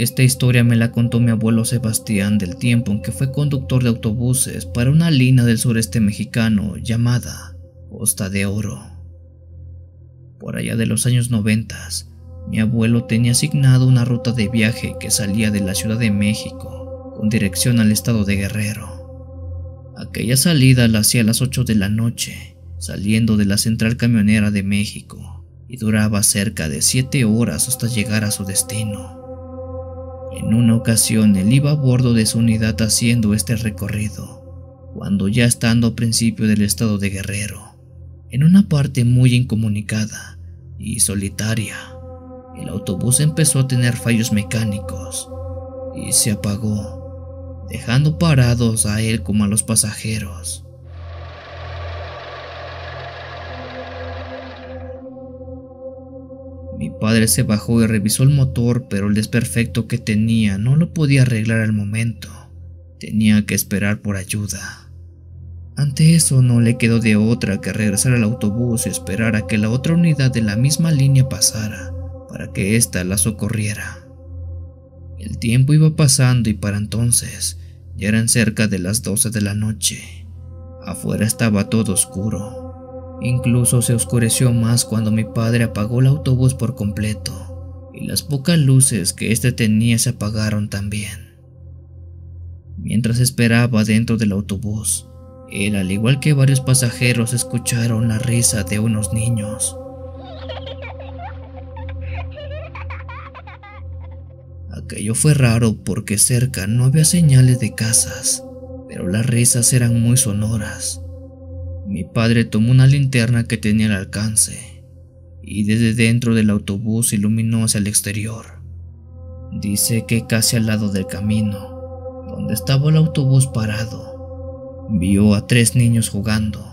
Esta historia me la contó mi abuelo Sebastián del tiempo en que fue conductor de autobuses para una línea del sureste mexicano llamada Costa de Oro. Por allá de los años noventas, mi abuelo tenía asignado una ruta de viaje que salía de la Ciudad de México con dirección al estado de Guerrero. Aquella salida la hacía a las 8 de la noche, saliendo de la central camionera de México, y duraba cerca de 7 horas hasta llegar a su destino. En una ocasión él iba a bordo de su unidad haciendo este recorrido, cuando ya estando a principio del estado de Guerrero, en una parte muy incomunicada y solitaria, el autobús empezó a tener fallos mecánicos y se apagó, dejando parados a él como a los pasajeros. Mi padre se bajó y revisó el motor, pero el desperfecto que tenía no lo podía arreglar al momento. Tenía que esperar por ayuda. Ante eso no le quedó de otra que regresar al autobús y esperar a que la otra unidad de la misma línea pasara para que ésta la socorriera. El tiempo iba pasando y para entonces ya eran cerca de las 12 de la noche. Afuera estaba todo oscuro. Incluso se oscureció más cuando mi padre apagó el autobús por completo y las pocas luces que éste tenía se apagaron también. Mientras esperaba dentro del autobús, él, al igual que varios pasajeros, escucharon la risa de unos niños. Aquello fue raro porque cerca no había señales de casas, pero las risas eran muy sonoras mi padre tomó una linterna que tenía al alcance y desde dentro del autobús iluminó hacia el exterior. Dice que casi al lado del camino, donde estaba el autobús parado, vio a tres niños jugando.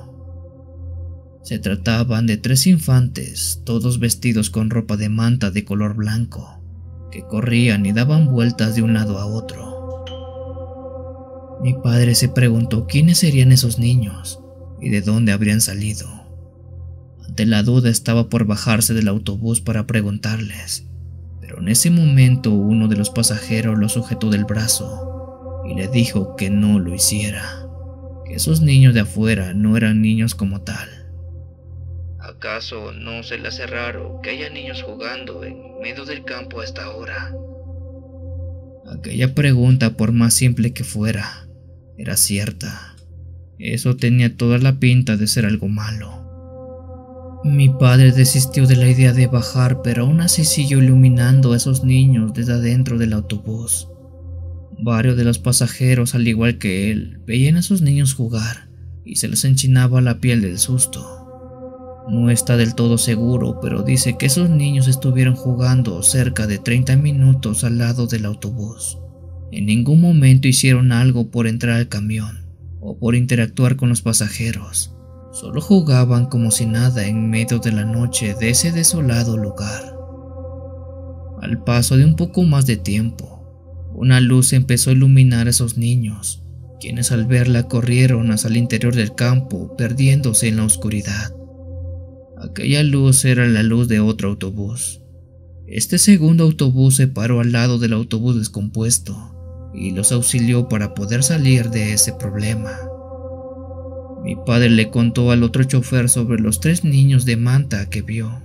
Se trataban de tres infantes, todos vestidos con ropa de manta de color blanco, que corrían y daban vueltas de un lado a otro. Mi padre se preguntó quiénes serían esos niños y de dónde habrían salido. Ante la duda estaba por bajarse del autobús para preguntarles, pero en ese momento uno de los pasajeros lo sujetó del brazo y le dijo que no lo hiciera, que esos niños de afuera no eran niños como tal. ¿Acaso no se le hace raro que haya niños jugando en medio del campo a esta hora? Aquella pregunta, por más simple que fuera, era cierta. Eso tenía toda la pinta de ser algo malo. Mi padre desistió de la idea de bajar, pero aún así siguió iluminando a esos niños desde adentro del autobús. Varios de los pasajeros, al igual que él, veían a esos niños jugar y se les enchinaba la piel del susto. No está del todo seguro, pero dice que esos niños estuvieron jugando cerca de 30 minutos al lado del autobús. En ningún momento hicieron algo por entrar al camión o por interactuar con los pasajeros. Solo jugaban como si nada en medio de la noche de ese desolado lugar. Al paso de un poco más de tiempo, una luz empezó a iluminar a esos niños, quienes al verla corrieron hacia el interior del campo, perdiéndose en la oscuridad. Aquella luz era la luz de otro autobús. Este segundo autobús se paró al lado del autobús descompuesto y los auxilió para poder salir de ese problema. Mi padre le contó al otro chofer sobre los tres niños de manta que vio,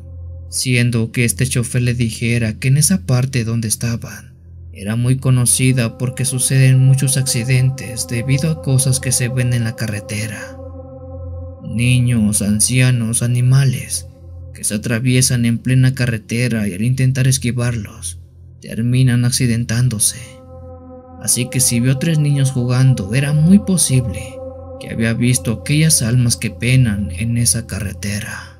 siendo que este chofer le dijera que en esa parte donde estaban era muy conocida porque suceden muchos accidentes debido a cosas que se ven en la carretera. Niños, ancianos, animales que se atraviesan en plena carretera y al intentar esquivarlos terminan accidentándose. Así que si vio tres niños jugando, era muy posible que había visto aquellas almas que penan en esa carretera.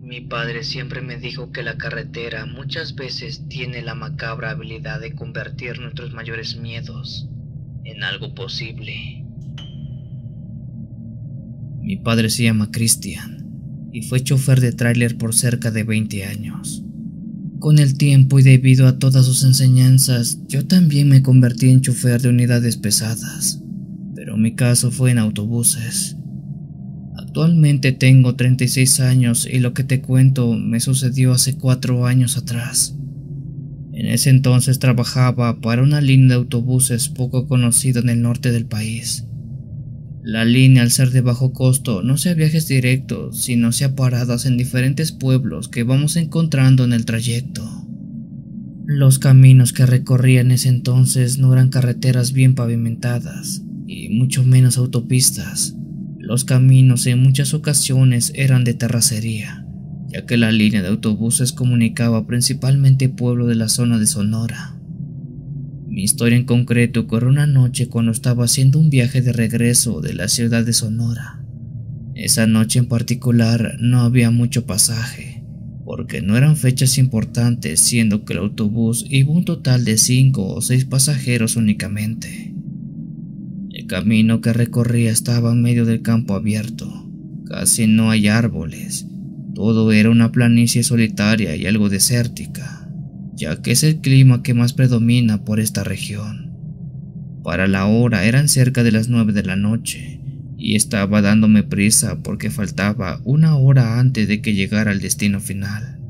Mi padre siempre me dijo que la carretera muchas veces tiene la macabra habilidad de convertir nuestros mayores miedos en algo posible. Mi padre se llama Christian y fue chofer de tráiler por cerca de 20 años. Con el tiempo y debido a todas sus enseñanzas, yo también me convertí en chofer de unidades pesadas. pero mi caso fue en autobuses. Actualmente tengo 36 años y lo que te cuento me sucedió hace cuatro años atrás. En ese entonces trabajaba para una línea de autobuses poco conocida en el norte del país. La línea, al ser de bajo costo, no sea viajes directos, sino sea paradas en diferentes pueblos que vamos encontrando en el trayecto. Los caminos que recorría en ese entonces no eran carreteras bien pavimentadas, y mucho menos autopistas. Los caminos en muchas ocasiones eran de terracería, ya que la línea de autobuses comunicaba principalmente pueblo de la zona de Sonora. Mi historia en concreto ocurrió una noche cuando estaba haciendo un viaje de regreso de la ciudad de Sonora. Esa noche en particular no había mucho pasaje, porque no eran fechas importantes, siendo que el autobús iba un total de cinco o seis pasajeros únicamente. El camino que recorría estaba en medio del campo abierto, casi no hay árboles, todo era una planicie solitaria y algo desértica ya que es el clima que más predomina por esta región. Para la hora eran cerca de las nueve de la noche y estaba dándome prisa porque faltaba una hora antes de que llegara al destino final.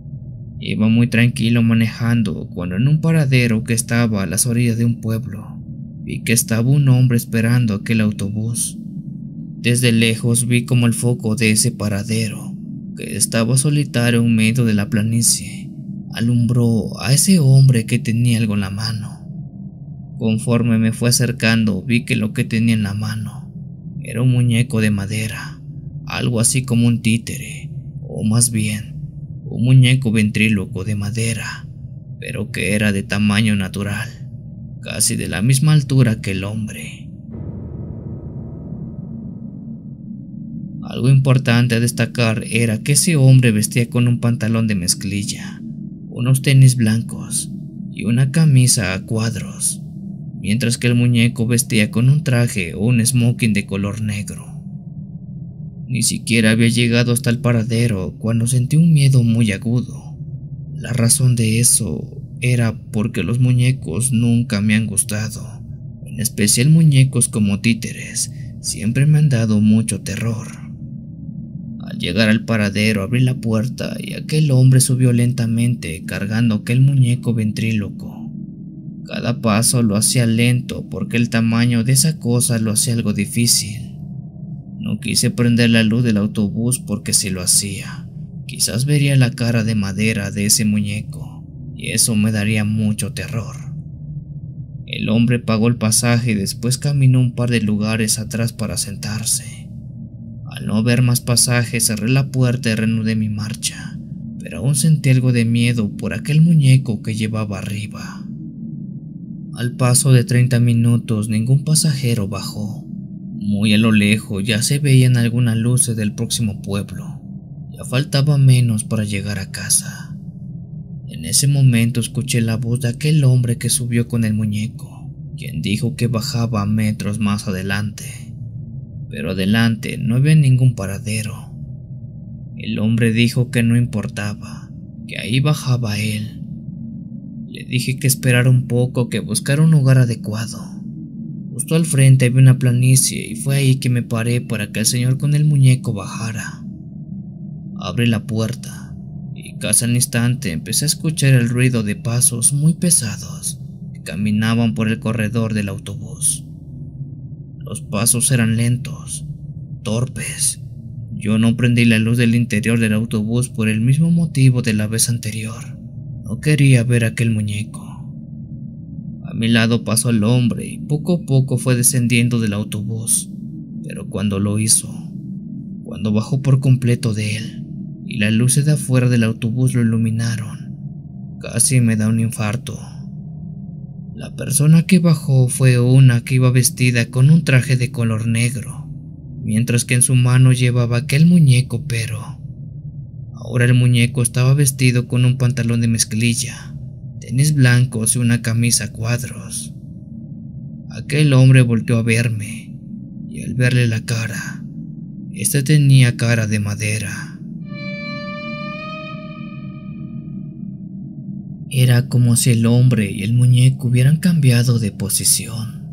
Iba muy tranquilo manejando cuando en un paradero que estaba a las orillas de un pueblo vi que estaba un hombre esperando aquel autobús. Desde lejos vi como el foco de ese paradero, que estaba solitario en medio de la planicie, alumbró a ese hombre que tenía algo en la mano. Conforme me fue acercando vi que lo que tenía en la mano era un muñeco de madera, algo así como un títere, o más bien, un muñeco ventríloco de madera, pero que era de tamaño natural, casi de la misma altura que el hombre. Algo importante a destacar era que ese hombre vestía con un pantalón de mezclilla, unos tenis blancos y una camisa a cuadros, mientras que el muñeco vestía con un traje o un smoking de color negro. Ni siquiera había llegado hasta el paradero cuando sentí un miedo muy agudo. La razón de eso era porque los muñecos nunca me han gustado, en especial muñecos como títeres, siempre me han dado mucho terror. Al llegar al paradero abrí la puerta y aquel hombre subió lentamente cargando aquel muñeco ventríloco. Cada paso lo hacía lento porque el tamaño de esa cosa lo hacía algo difícil. No quise prender la luz del autobús porque si lo hacía, quizás vería la cara de madera de ese muñeco y eso me daría mucho terror. El hombre pagó el pasaje y después caminó un par de lugares atrás para sentarse. Al no ver más pasajes cerré la puerta y reanudé mi marcha, pero aún sentí algo de miedo por aquel muñeco que llevaba arriba. Al paso de 30 minutos ningún pasajero bajó. Muy a lo lejos ya se veían algunas luces del próximo pueblo. Ya faltaba menos para llegar a casa. En ese momento escuché la voz de aquel hombre que subió con el muñeco, quien dijo que bajaba metros más adelante pero adelante no había ningún paradero. El hombre dijo que no importaba, que ahí bajaba él. Le dije que esperara un poco, que buscara un lugar adecuado. Justo al frente había una planicie y fue ahí que me paré para que el señor con el muñeco bajara. Abrí la puerta y casi al instante empecé a escuchar el ruido de pasos muy pesados que caminaban por el corredor del autobús. Los pasos eran lentos, torpes. Yo no prendí la luz del interior del autobús por el mismo motivo de la vez anterior. No quería ver aquel muñeco. A mi lado pasó el hombre y poco a poco fue descendiendo del autobús. Pero cuando lo hizo, cuando bajó por completo de él y las luces de afuera del autobús lo iluminaron, casi me da un infarto. La persona que bajó fue una que iba vestida con un traje de color negro, mientras que en su mano llevaba aquel muñeco, pero ahora el muñeco estaba vestido con un pantalón de mezclilla, tenis blancos y una camisa a cuadros. Aquel hombre volteó a verme, y al verle la cara, esta tenía cara de madera. Era como si el hombre y el muñeco hubieran cambiado de posición.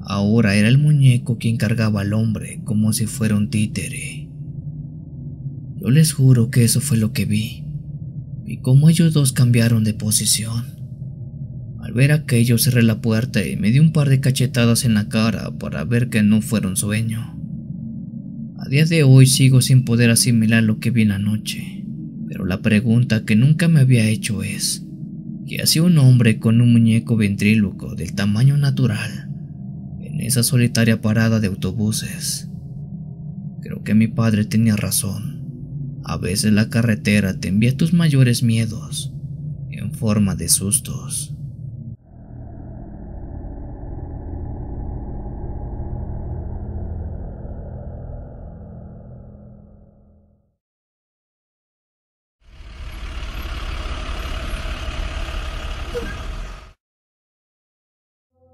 Ahora era el muñeco quien cargaba al hombre como si fuera un títere. Yo les juro que eso fue lo que vi, y cómo ellos dos cambiaron de posición. Al ver aquello cerré la puerta y me di un par de cachetadas en la cara para ver que no fuera un sueño. A día de hoy sigo sin poder asimilar lo que vi en la noche, pero la pregunta que nunca me había hecho es, ¿qué hacía un hombre con un muñeco ventríloco del tamaño natural en esa solitaria parada de autobuses? Creo que mi padre tenía razón. A veces la carretera te envía tus mayores miedos en forma de sustos.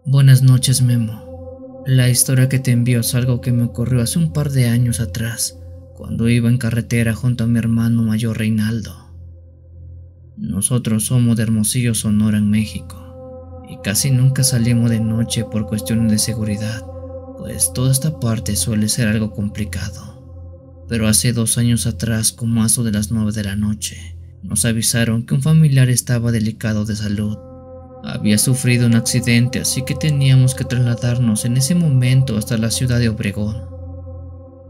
Buenas noches, Memo. La historia que te envío es algo que me ocurrió hace un par de años atrás, cuando iba en carretera junto a mi hermano mayor Reinaldo. Nosotros somos de Hermosillo, Sonora, en México, y casi nunca salimos de noche por cuestiones de seguridad, pues toda esta parte suele ser algo complicado. Pero hace dos años atrás, como a de las nueve de la noche, nos avisaron que un familiar estaba delicado de salud había sufrido un accidente, así que teníamos que trasladarnos en ese momento hasta la ciudad de Obregón.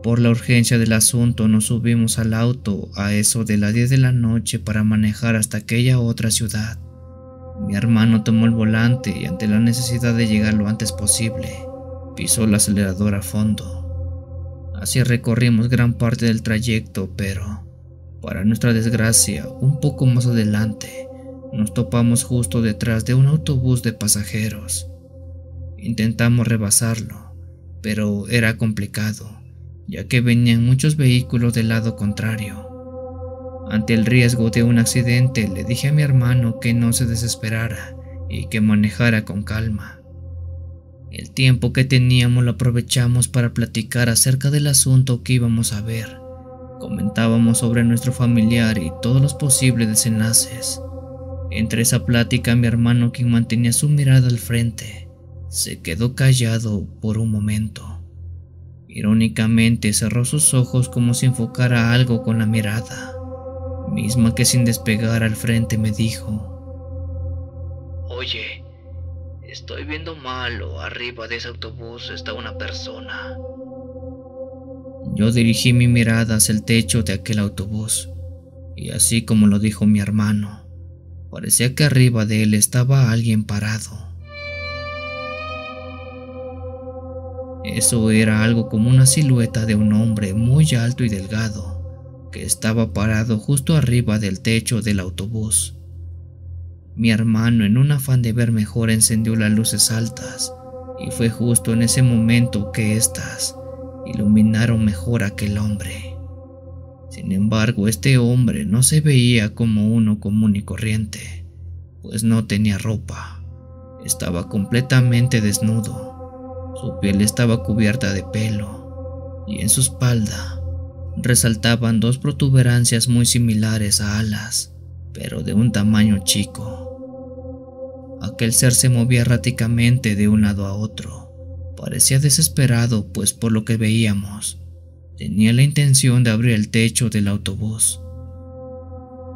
Por la urgencia del asunto nos subimos al auto a eso de las 10 de la noche para manejar hasta aquella otra ciudad. Mi hermano tomó el volante y ante la necesidad de llegar lo antes posible, pisó el acelerador a fondo. Así recorrimos gran parte del trayecto, pero, para nuestra desgracia, un poco más adelante, nos topamos justo detrás de un autobús de pasajeros. Intentamos rebasarlo, pero era complicado, ya que venían muchos vehículos del lado contrario. Ante el riesgo de un accidente, le dije a mi hermano que no se desesperara y que manejara con calma. El tiempo que teníamos lo aprovechamos para platicar acerca del asunto que íbamos a ver. Comentábamos sobre nuestro familiar y todos los posibles desenlaces. Entre esa plática mi hermano, quien mantenía su mirada al frente, se quedó callado por un momento. Irónicamente cerró sus ojos como si enfocara algo con la mirada, misma que sin despegar al frente me dijo, Oye, estoy viendo mal o arriba de ese autobús está una persona. Yo dirigí mi mirada hacia el techo de aquel autobús, y así como lo dijo mi hermano, Parecía que arriba de él estaba alguien parado. Eso era algo como una silueta de un hombre muy alto y delgado, que estaba parado justo arriba del techo del autobús. Mi hermano, en un afán de ver mejor, encendió las luces altas, y fue justo en ese momento que éstas iluminaron mejor a aquel hombre. Sin embargo, este hombre no se veía como uno común y corriente, pues no tenía ropa. Estaba completamente desnudo. Su piel estaba cubierta de pelo y en su espalda resaltaban dos protuberancias muy similares a alas, pero de un tamaño chico. Aquel ser se movía erráticamente de un lado a otro. Parecía desesperado, pues por lo que veíamos, Tenía la intención de abrir el techo del autobús.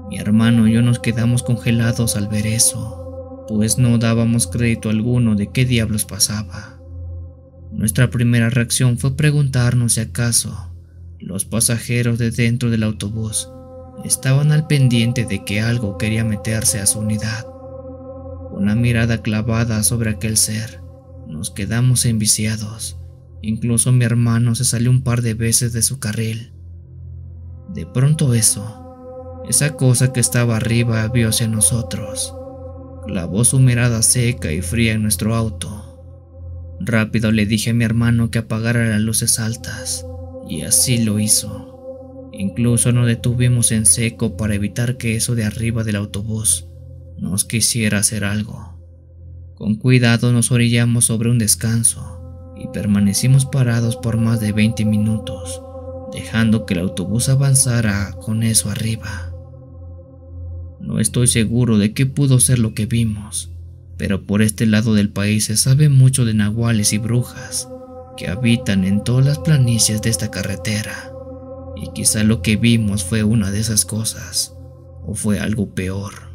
Mi hermano y yo nos quedamos congelados al ver eso, pues no dábamos crédito alguno de qué diablos pasaba. Nuestra primera reacción fue preguntarnos si acaso los pasajeros de dentro del autobús estaban al pendiente de que algo quería meterse a su unidad. Con la mirada clavada sobre aquel ser, nos quedamos enviciados Incluso mi hermano se salió un par de veces de su carril. De pronto eso, esa cosa que estaba arriba vio hacia nosotros. Clavó su mirada seca y fría en nuestro auto. Rápido le dije a mi hermano que apagara las luces altas, y así lo hizo. Incluso nos detuvimos en seco para evitar que eso de arriba del autobús nos quisiera hacer algo. Con cuidado nos orillamos sobre un descanso y permanecimos parados por más de 20 minutos, dejando que el autobús avanzara con eso arriba. No estoy seguro de qué pudo ser lo que vimos, pero por este lado del país se sabe mucho de nahuales y brujas que habitan en todas las planicies de esta carretera. Y quizá lo que vimos fue una de esas cosas, o fue algo peor.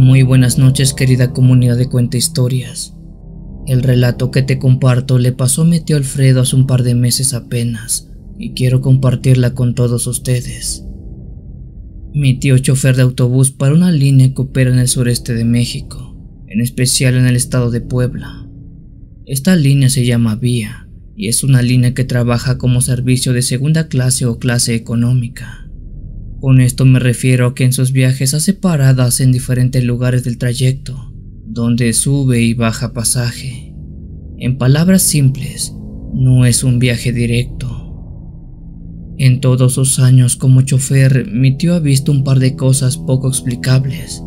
Muy buenas noches querida comunidad de Cuenta Historias. El relato que te comparto le pasó a mi tío Alfredo hace un par de meses apenas y quiero compartirla con todos ustedes. Mi tío chofer de autobús para una línea que opera en el sureste de México, en especial en el estado de Puebla. Esta línea se llama Vía y es una línea que trabaja como servicio de segunda clase o clase económica. Con esto me refiero a que en sus viajes hace paradas en diferentes lugares del trayecto, donde sube y baja pasaje. En palabras simples, no es un viaje directo. En todos sus años como chofer, mi tío ha visto un par de cosas poco explicables.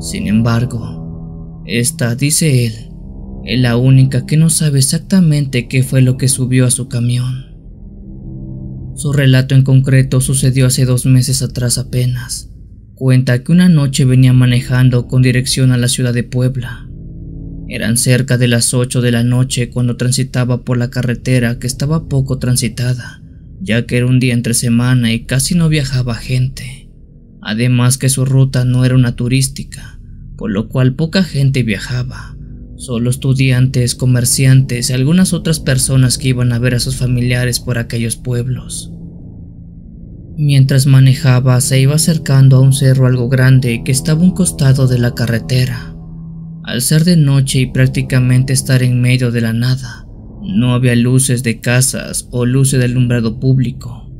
Sin embargo, esta, dice él, es la única que no sabe exactamente qué fue lo que subió a su camión. Su relato en concreto sucedió hace dos meses atrás apenas. Cuenta que una noche venía manejando con dirección a la ciudad de Puebla. Eran cerca de las 8 de la noche cuando transitaba por la carretera que estaba poco transitada, ya que era un día entre semana y casi no viajaba gente. Además que su ruta no era una turística, por lo cual poca gente viajaba, solo estudiantes, comerciantes y algunas otras personas que iban a ver a sus familiares por aquellos pueblos. Mientras manejaba, se iba acercando a un cerro algo grande que estaba a un costado de la carretera. Al ser de noche y prácticamente estar en medio de la nada, no había luces de casas o luces de alumbrado público.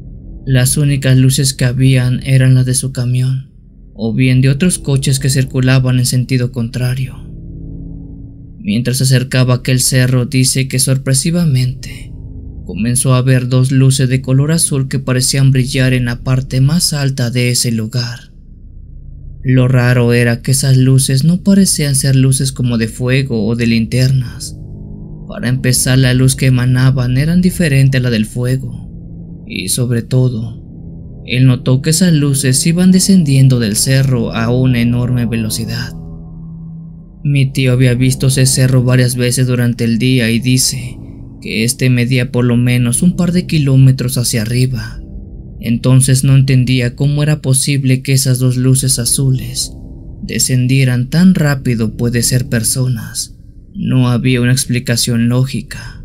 Las únicas luces que habían eran las de su camión, o bien de otros coches que circulaban en sentido contrario. Mientras se acercaba aquel cerro, dice que sorpresivamente comenzó a ver dos luces de color azul que parecían brillar en la parte más alta de ese lugar. Lo raro era que esas luces no parecían ser luces como de fuego o de linternas. Para empezar, la luz que emanaban eran diferente a la del fuego. Y sobre todo, él notó que esas luces iban descendiendo del cerro a una enorme velocidad. Mi tío había visto ese cerro varias veces durante el día y dice que este medía por lo menos un par de kilómetros hacia arriba. Entonces no entendía cómo era posible que esas dos luces azules descendieran tan rápido puede ser personas. No había una explicación lógica.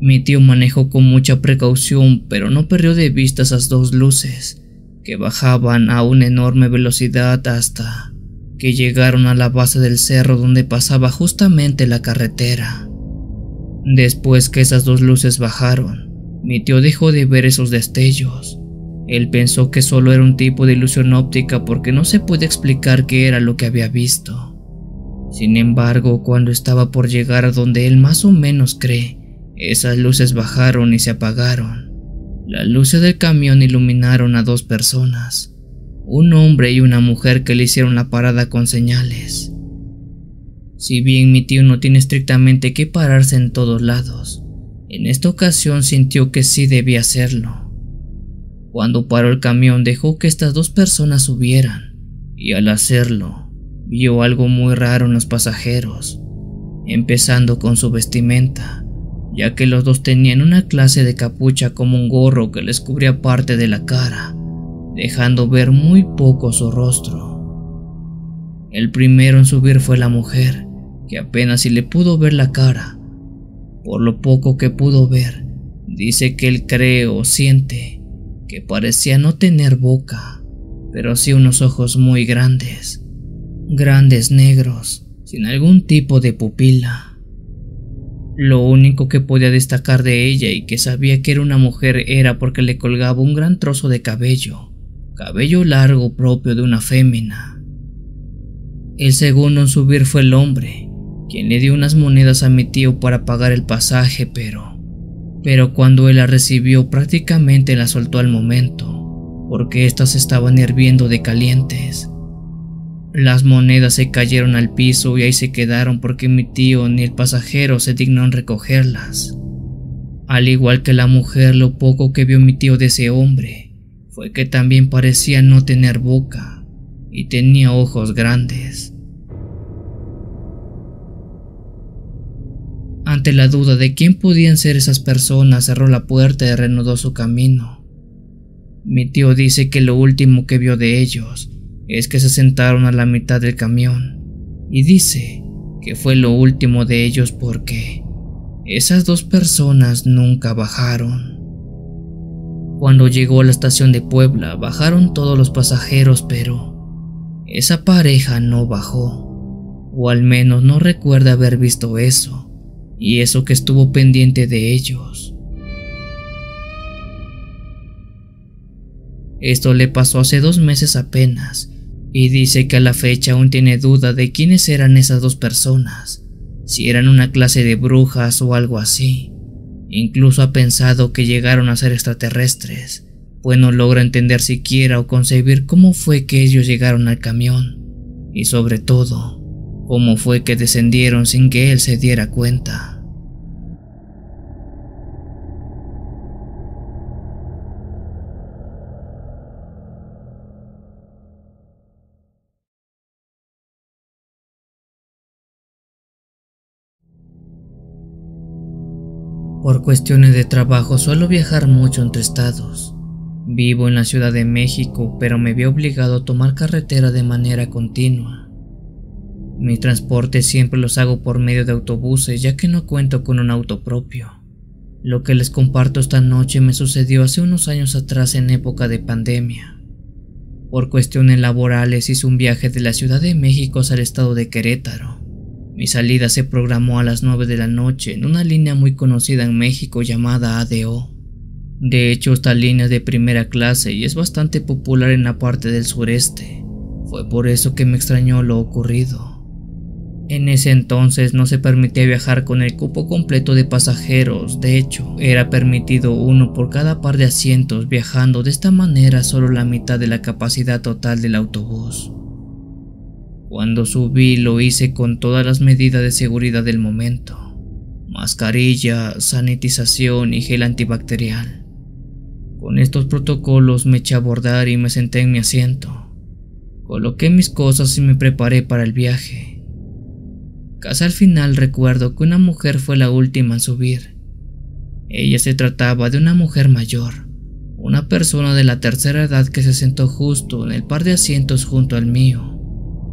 Mi tío manejó con mucha precaución, pero no perdió de vista esas dos luces, que bajaban a una enorme velocidad hasta que llegaron a la base del cerro donde pasaba justamente la carretera. Después que esas dos luces bajaron, mi tío dejó de ver esos destellos. Él pensó que solo era un tipo de ilusión óptica porque no se puede explicar qué era lo que había visto. Sin embargo, cuando estaba por llegar a donde él más o menos cree, esas luces bajaron y se apagaron. Las luces del camión iluminaron a dos personas, un hombre y una mujer que le hicieron la parada con señales. Si bien mi tío no tiene estrictamente que pararse en todos lados, en esta ocasión sintió que sí debía hacerlo. Cuando paró el camión dejó que estas dos personas subieran, y al hacerlo, vio algo muy raro en los pasajeros, empezando con su vestimenta, ya que los dos tenían una clase de capucha como un gorro que les cubría parte de la cara, dejando ver muy poco su rostro. El primero en subir fue la mujer, que apenas si le pudo ver la cara. Por lo poco que pudo ver, dice que él cree o siente que parecía no tener boca, pero sí unos ojos muy grandes, grandes negros, sin algún tipo de pupila. Lo único que podía destacar de ella y que sabía que era una mujer era porque le colgaba un gran trozo de cabello, cabello largo propio de una fémina. El segundo en subir fue el hombre, quien le dio unas monedas a mi tío para pagar el pasaje, pero... Pero cuando él la recibió prácticamente la soltó al momento, porque éstas estaban hirviendo de calientes. Las monedas se cayeron al piso y ahí se quedaron porque mi tío ni el pasajero se dignó en recogerlas. Al igual que la mujer, lo poco que vio mi tío de ese hombre fue que también parecía no tener boca y tenía ojos grandes. Ante la duda de quién podían ser esas personas, cerró la puerta y reanudó su camino. Mi tío dice que lo último que vio de ellos es que se sentaron a la mitad del camión y dice que fue lo último de ellos porque esas dos personas nunca bajaron. Cuando llegó a la estación de Puebla, bajaron todos los pasajeros, pero esa pareja no bajó, o al menos no recuerda haber visto eso y eso que estuvo pendiente de ellos. Esto le pasó hace dos meses apenas, y dice que a la fecha aún tiene duda de quiénes eran esas dos personas, si eran una clase de brujas o algo así. Incluso ha pensado que llegaron a ser extraterrestres, pues no logra entender siquiera o concebir cómo fue que ellos llegaron al camión, y sobre todo, cómo fue que descendieron sin que él se diera cuenta. Por cuestiones de trabajo suelo viajar mucho entre estados. Vivo en la Ciudad de México, pero me vi obligado a tomar carretera de manera continua. Mi transporte siempre los hago por medio de autobuses ya que no cuento con un auto propio. Lo que les comparto esta noche me sucedió hace unos años atrás en época de pandemia. Por cuestiones laborales hice un viaje de la Ciudad de México el estado de Querétaro. Mi salida se programó a las 9 de la noche en una línea muy conocida en México llamada ADO. De hecho, esta línea es de primera clase y es bastante popular en la parte del sureste. Fue por eso que me extrañó lo ocurrido. En ese entonces no se permitía viajar con el cupo completo de pasajeros, de hecho, era permitido uno por cada par de asientos, viajando de esta manera solo la mitad de la capacidad total del autobús. Cuando subí lo hice con todas las medidas de seguridad del momento, mascarilla, sanitización y gel antibacterial. Con estos protocolos me eché a abordar y me senté en mi asiento. Coloqué mis cosas y me preparé para el viaje. Casi al final recuerdo que una mujer fue la última en subir. Ella se trataba de una mujer mayor, una persona de la tercera edad que se sentó justo en el par de asientos junto al mío,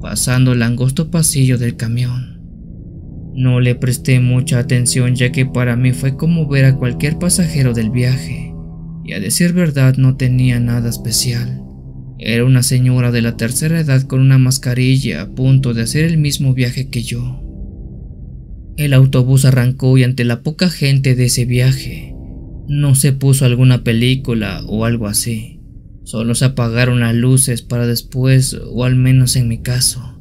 pasando el angosto pasillo del camión. No le presté mucha atención ya que para mí fue como ver a cualquier pasajero del viaje, y a decir verdad no tenía nada especial. Era una señora de la tercera edad con una mascarilla a punto de hacer el mismo viaje que yo. El autobús arrancó y ante la poca gente de ese viaje, no se puso alguna película o algo así. Solo se apagaron las luces para después, o al menos en mi caso,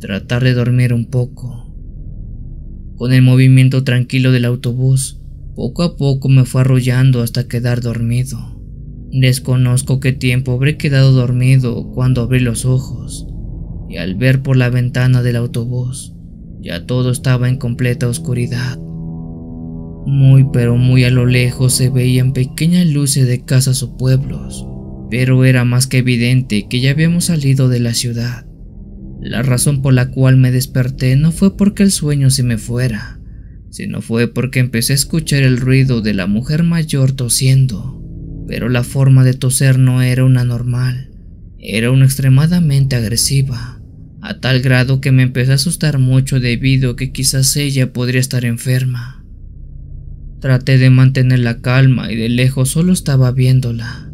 tratar de dormir un poco. Con el movimiento tranquilo del autobús, poco a poco me fue arrollando hasta quedar dormido. Desconozco qué tiempo habré quedado dormido cuando abrí los ojos y al ver por la ventana del autobús ya todo estaba en completa oscuridad. Muy pero muy a lo lejos se veían pequeñas luces de casas o pueblos, pero era más que evidente que ya habíamos salido de la ciudad. La razón por la cual me desperté no fue porque el sueño se me fuera, sino fue porque empecé a escuchar el ruido de la mujer mayor tosiendo, pero la forma de toser no era una normal, era una extremadamente agresiva a tal grado que me empecé a asustar mucho debido a que quizás ella podría estar enferma. Traté de mantener la calma y de lejos solo estaba viéndola.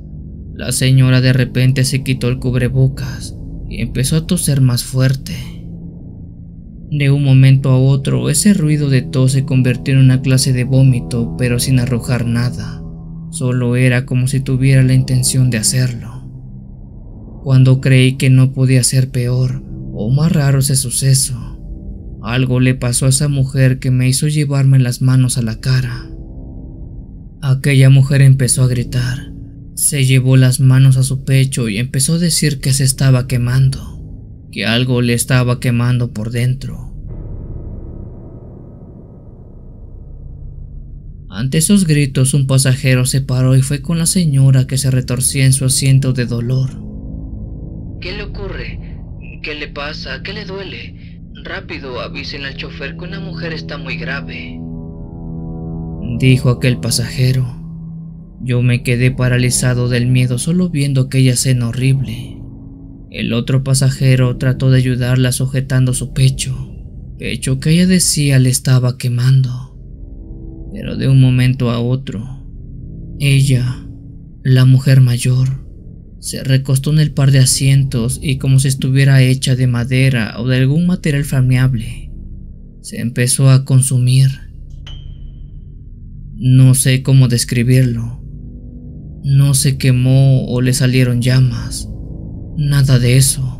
La señora de repente se quitó el cubrebocas y empezó a toser más fuerte. De un momento a otro, ese ruido de tos se convirtió en una clase de vómito, pero sin arrojar nada. Solo era como si tuviera la intención de hacerlo. Cuando creí que no podía ser peor, o más raro ese suceso. Algo le pasó a esa mujer que me hizo llevarme las manos a la cara. Aquella mujer empezó a gritar. Se llevó las manos a su pecho y empezó a decir que se estaba quemando, que algo le estaba quemando por dentro. Ante esos gritos, un pasajero se paró y fue con la señora que se retorcía en su asiento de dolor. ¿Qué le ocurre? ¿Qué le pasa? ¿Qué le duele? Rápido, avisen al chofer que una mujer está muy grave. Dijo aquel pasajero. Yo me quedé paralizado del miedo solo viendo aquella escena horrible. El otro pasajero trató de ayudarla sujetando su pecho, pecho que ella decía le estaba quemando. Pero de un momento a otro, ella, la mujer mayor, se recostó en el par de asientos y como si estuviera hecha de madera o de algún material flameable, se empezó a consumir. No sé cómo describirlo. No se quemó o le salieron llamas. Nada de eso.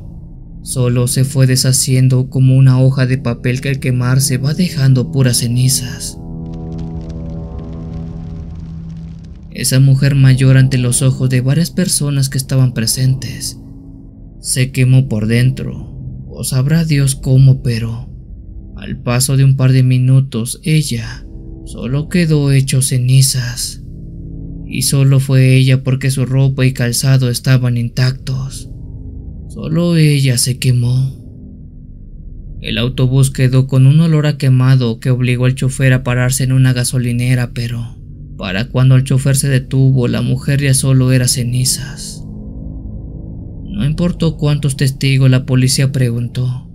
Solo se fue deshaciendo como una hoja de papel que al quemarse va dejando puras cenizas. esa mujer mayor ante los ojos de varias personas que estaban presentes. Se quemó por dentro, o sabrá Dios cómo, pero al paso de un par de minutos ella solo quedó hecho cenizas. Y solo fue ella porque su ropa y calzado estaban intactos. Solo ella se quemó. El autobús quedó con un olor a quemado que obligó al chofer a pararse en una gasolinera, pero para cuando el chofer se detuvo, la mujer ya solo era cenizas. No importó cuántos testigos la policía preguntó,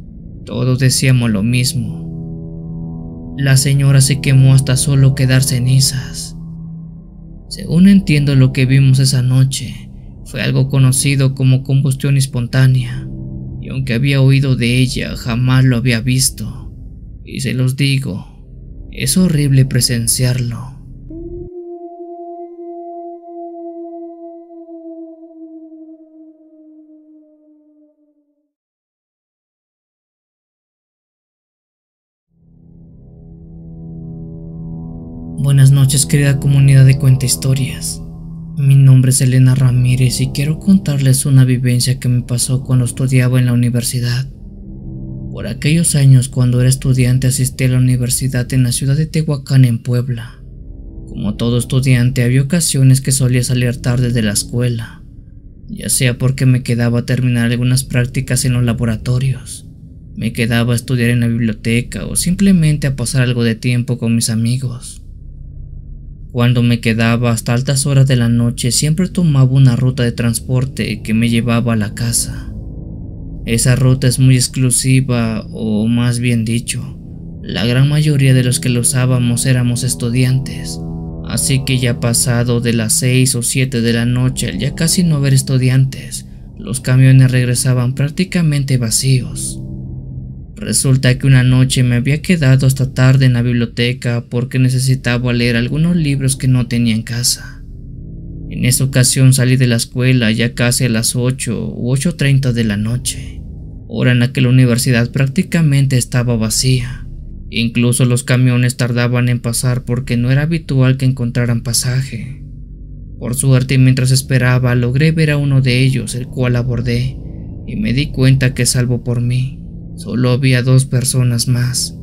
todos decíamos lo mismo. La señora se quemó hasta solo quedar cenizas. Según entiendo lo que vimos esa noche, fue algo conocido como combustión espontánea, y aunque había oído de ella, jamás lo había visto. Y se los digo, es horrible presenciarlo. Buenas noches querida comunidad de Cuenta Historias. Mi nombre es Elena Ramírez y quiero contarles una vivencia que me pasó cuando estudiaba en la universidad. Por aquellos años cuando era estudiante asistí a la universidad en la ciudad de Tehuacán en Puebla. Como todo estudiante había ocasiones que solía salir tarde de la escuela, ya sea porque me quedaba a terminar algunas prácticas en los laboratorios, me quedaba a estudiar en la biblioteca o simplemente a pasar algo de tiempo con mis amigos. Cuando me quedaba hasta altas horas de la noche siempre tomaba una ruta de transporte que me llevaba a la casa. Esa ruta es muy exclusiva o más bien dicho, la gran mayoría de los que lo usábamos éramos estudiantes. Así que ya pasado de las 6 o 7 de la noche, al ya casi no haber estudiantes, los camiones regresaban prácticamente vacíos. Resulta que una noche me había quedado hasta tarde en la biblioteca porque necesitaba leer algunos libros que no tenía en casa. En esa ocasión salí de la escuela ya casi a las 8 u 8.30 de la noche, hora en la que la universidad prácticamente estaba vacía. Incluso los camiones tardaban en pasar porque no era habitual que encontraran pasaje. Por suerte, mientras esperaba, logré ver a uno de ellos, el cual abordé, y me di cuenta que salvo por mí, Solo había dos personas más.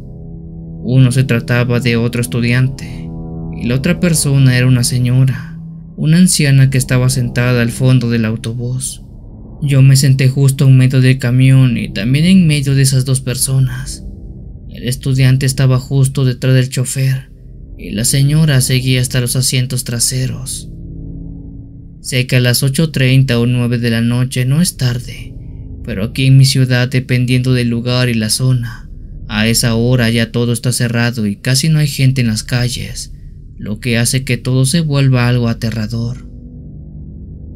Uno se trataba de otro estudiante y la otra persona era una señora, una anciana que estaba sentada al fondo del autobús. Yo me senté justo en medio del camión y también en medio de esas dos personas. El estudiante estaba justo detrás del chofer y la señora seguía hasta los asientos traseros. Sé que a las 8.30 o 9 de la noche no es tarde, pero aquí en mi ciudad, dependiendo del lugar y la zona, a esa hora ya todo está cerrado y casi no hay gente en las calles, lo que hace que todo se vuelva algo aterrador.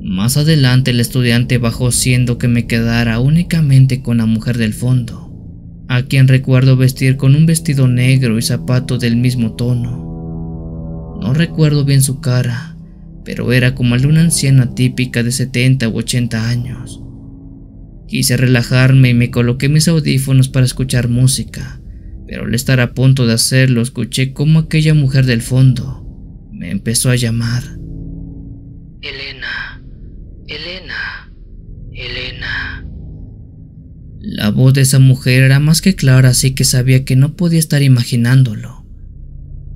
Más adelante el estudiante bajó siendo que me quedara únicamente con la mujer del fondo, a quien recuerdo vestir con un vestido negro y zapatos del mismo tono. No recuerdo bien su cara, pero era como el de una anciana típica de 70 u 80 años. Quise relajarme y me coloqué mis audífonos para escuchar música, pero al estar a punto de hacerlo escuché como aquella mujer del fondo me empezó a llamar. Elena, Elena, Elena. La voz de esa mujer era más que clara, así que sabía que no podía estar imaginándolo.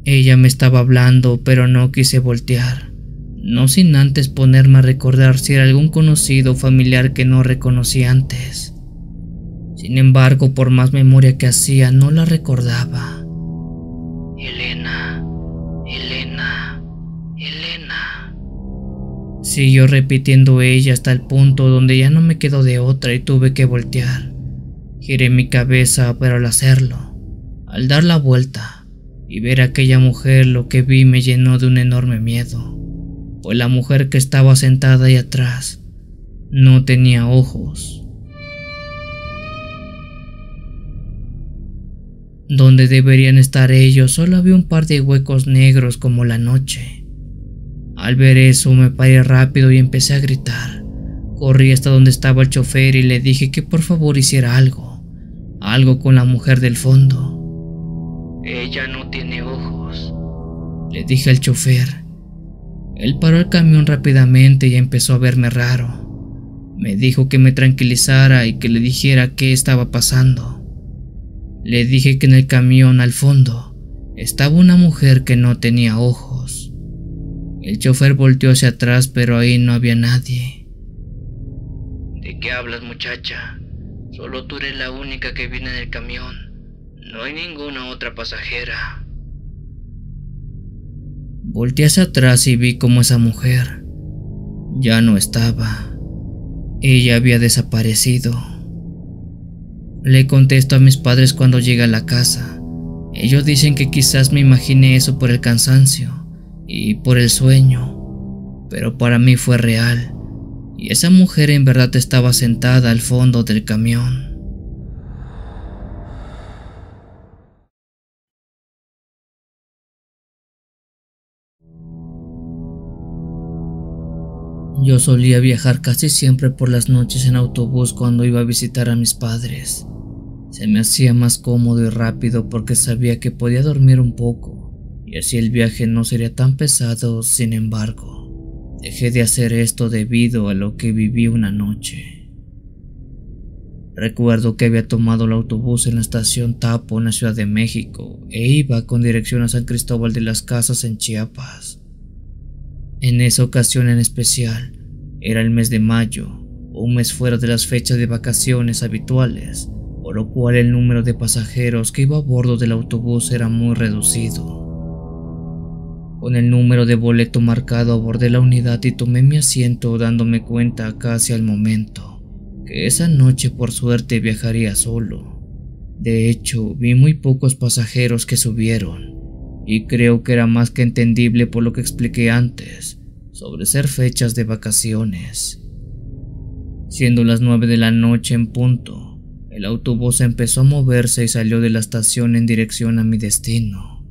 Ella me estaba hablando, pero no quise voltear, no sin antes ponerme a recordar si era algún conocido o familiar que no reconocí antes. Sin embargo, por más memoria que hacía, no la recordaba. Elena, Elena, Elena. Siguió repitiendo ella hasta el punto donde ya no me quedó de otra y tuve que voltear. Giré mi cabeza, pero al hacerlo, al dar la vuelta, y ver a aquella mujer lo que vi me llenó de un enorme miedo, pues la mujer que estaba sentada ahí atrás no tenía ojos. Donde deberían estar ellos solo había un par de huecos negros como la noche. Al ver eso me paré rápido y empecé a gritar. Corrí hasta donde estaba el chofer y le dije que por favor hiciera algo, algo con la mujer del fondo. Ella no tiene ojos. Le dije al chofer. Él paró el camión rápidamente y empezó a verme raro. Me dijo que me tranquilizara y que le dijera qué estaba pasando. Le dije que en el camión al fondo estaba una mujer que no tenía ojos. El chofer volteó hacia atrás pero ahí no había nadie. ¿De qué hablas muchacha? Solo tú eres la única que viene en el camión. No hay ninguna otra pasajera. Volté hacia atrás y vi como esa mujer ya no estaba. Ella había desaparecido. Le contesto a mis padres cuando llega a la casa. Ellos dicen que quizás me imaginé eso por el cansancio y por el sueño, pero para mí fue real, y esa mujer en verdad estaba sentada al fondo del camión. Yo solía viajar casi siempre por las noches en autobús cuando iba a visitar a mis padres. Se me hacía más cómodo y rápido porque sabía que podía dormir un poco y así el viaje no sería tan pesado, sin embargo. Dejé de hacer esto debido a lo que viví una noche. Recuerdo que había tomado el autobús en la estación Tapo en la Ciudad de México e iba con dirección a San Cristóbal de las Casas en Chiapas. En esa ocasión en especial, era el mes de mayo, un mes fuera de las fechas de vacaciones habituales, por lo cual el número de pasajeros que iba a bordo del autobús era muy reducido. Con el número de boleto marcado abordé la unidad y tomé mi asiento dándome cuenta casi al momento que esa noche por suerte viajaría solo. De hecho, vi muy pocos pasajeros que subieron, y creo que era más que entendible por lo que expliqué antes sobre ser fechas de vacaciones. Siendo las nueve de la noche en punto, el autobús empezó a moverse y salió de la estación en dirección a mi destino.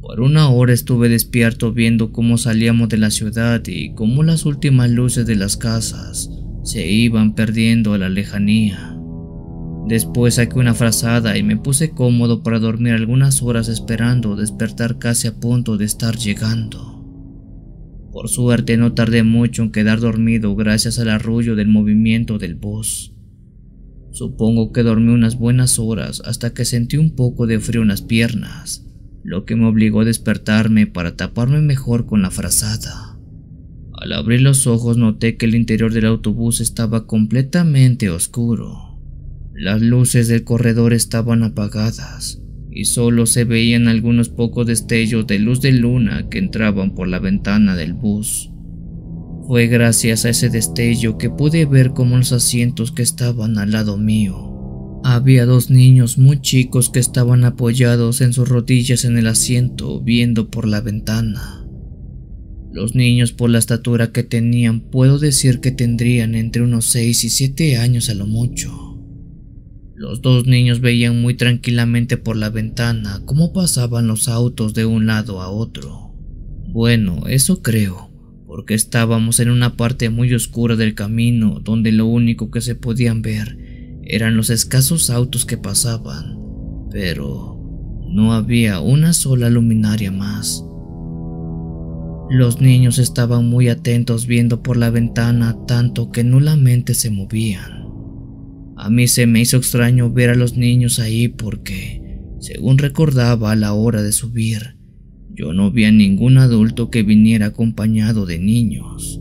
Por una hora estuve despierto viendo cómo salíamos de la ciudad y cómo las últimas luces de las casas se iban perdiendo a la lejanía. Después saqué una frazada y me puse cómodo para dormir algunas horas esperando despertar casi a punto de estar llegando. Por suerte no tardé mucho en quedar dormido gracias al arrullo del movimiento del bus. Supongo que dormí unas buenas horas hasta que sentí un poco de frío en las piernas, lo que me obligó a despertarme para taparme mejor con la frazada. Al abrir los ojos noté que el interior del autobús estaba completamente oscuro. Las luces del corredor estaban apagadas y solo se veían algunos pocos destellos de luz de luna que entraban por la ventana del bus. Fue gracias a ese destello que pude ver cómo los asientos que estaban al lado mío. Había dos niños muy chicos que estaban apoyados en sus rodillas en el asiento viendo por la ventana. Los niños por la estatura que tenían puedo decir que tendrían entre unos 6 y 7 años a lo mucho. Los dos niños veían muy tranquilamente por la ventana cómo pasaban los autos de un lado a otro. Bueno, eso creo, porque estábamos en una parte muy oscura del camino donde lo único que se podían ver eran los escasos autos que pasaban, pero no había una sola luminaria más. Los niños estaban muy atentos viendo por la ventana tanto que nulamente se movían. A mí se me hizo extraño ver a los niños ahí porque, según recordaba a la hora de subir, Yo no vi a ningún adulto que viniera acompañado de niños.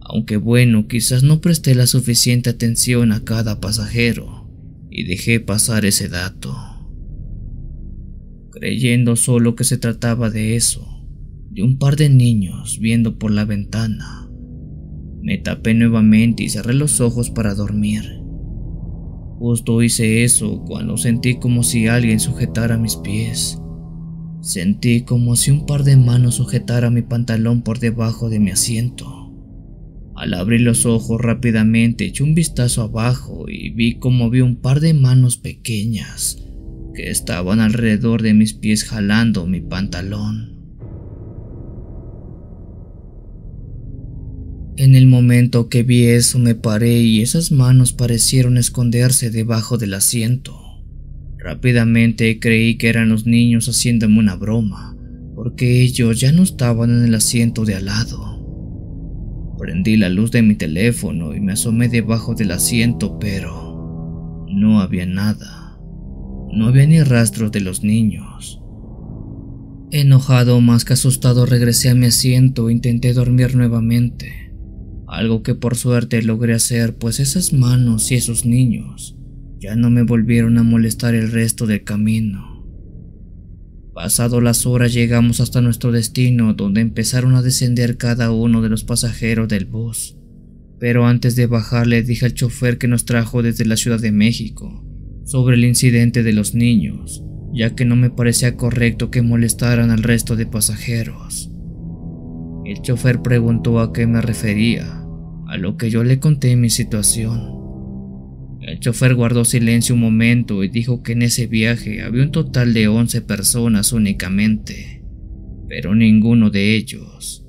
Aunque bueno, quizás no presté la suficiente atención a cada pasajero y dejé pasar ese dato. Creyendo solo que se trataba de eso, de un par de niños viendo por la ventana. Me tapé nuevamente y cerré los ojos para dormir. Justo hice eso cuando sentí como si alguien sujetara mis pies. Sentí como si un par de manos sujetara mi pantalón por debajo de mi asiento. Al abrir los ojos rápidamente eché un vistazo abajo y vi como vi un par de manos pequeñas que estaban alrededor de mis pies jalando mi pantalón. En el momento que vi eso me paré y esas manos parecieron esconderse debajo del asiento. Rápidamente creí que eran los niños haciéndome una broma, porque ellos ya no estaban en el asiento de al lado. Prendí la luz de mi teléfono y me asomé debajo del asiento, pero no había nada. No había ni rastro de los niños. Enojado más que asustado regresé a mi asiento e intenté dormir nuevamente algo que por suerte logré hacer, pues esas manos y esos niños ya no me volvieron a molestar el resto del camino. Pasado las horas llegamos hasta nuestro destino, donde empezaron a descender cada uno de los pasajeros del bus. Pero antes de bajar le dije al chofer que nos trajo desde la Ciudad de México sobre el incidente de los niños, ya que no me parecía correcto que molestaran al resto de pasajeros. El chofer preguntó a qué me refería, a lo que yo le conté mi situación. El chofer guardó silencio un momento y dijo que en ese viaje había un total de 11 personas únicamente, pero ninguno de ellos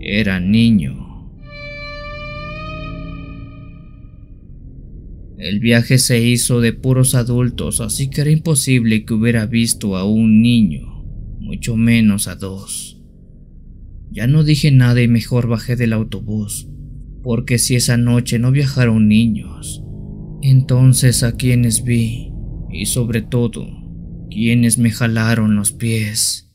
era niño. El viaje se hizo de puros adultos, así que era imposible que hubiera visto a un niño, mucho menos a dos. Ya no dije nada y mejor bajé del autobús, porque si esa noche no viajaron niños, entonces a quienes vi, y sobre todo, quienes me jalaron los pies.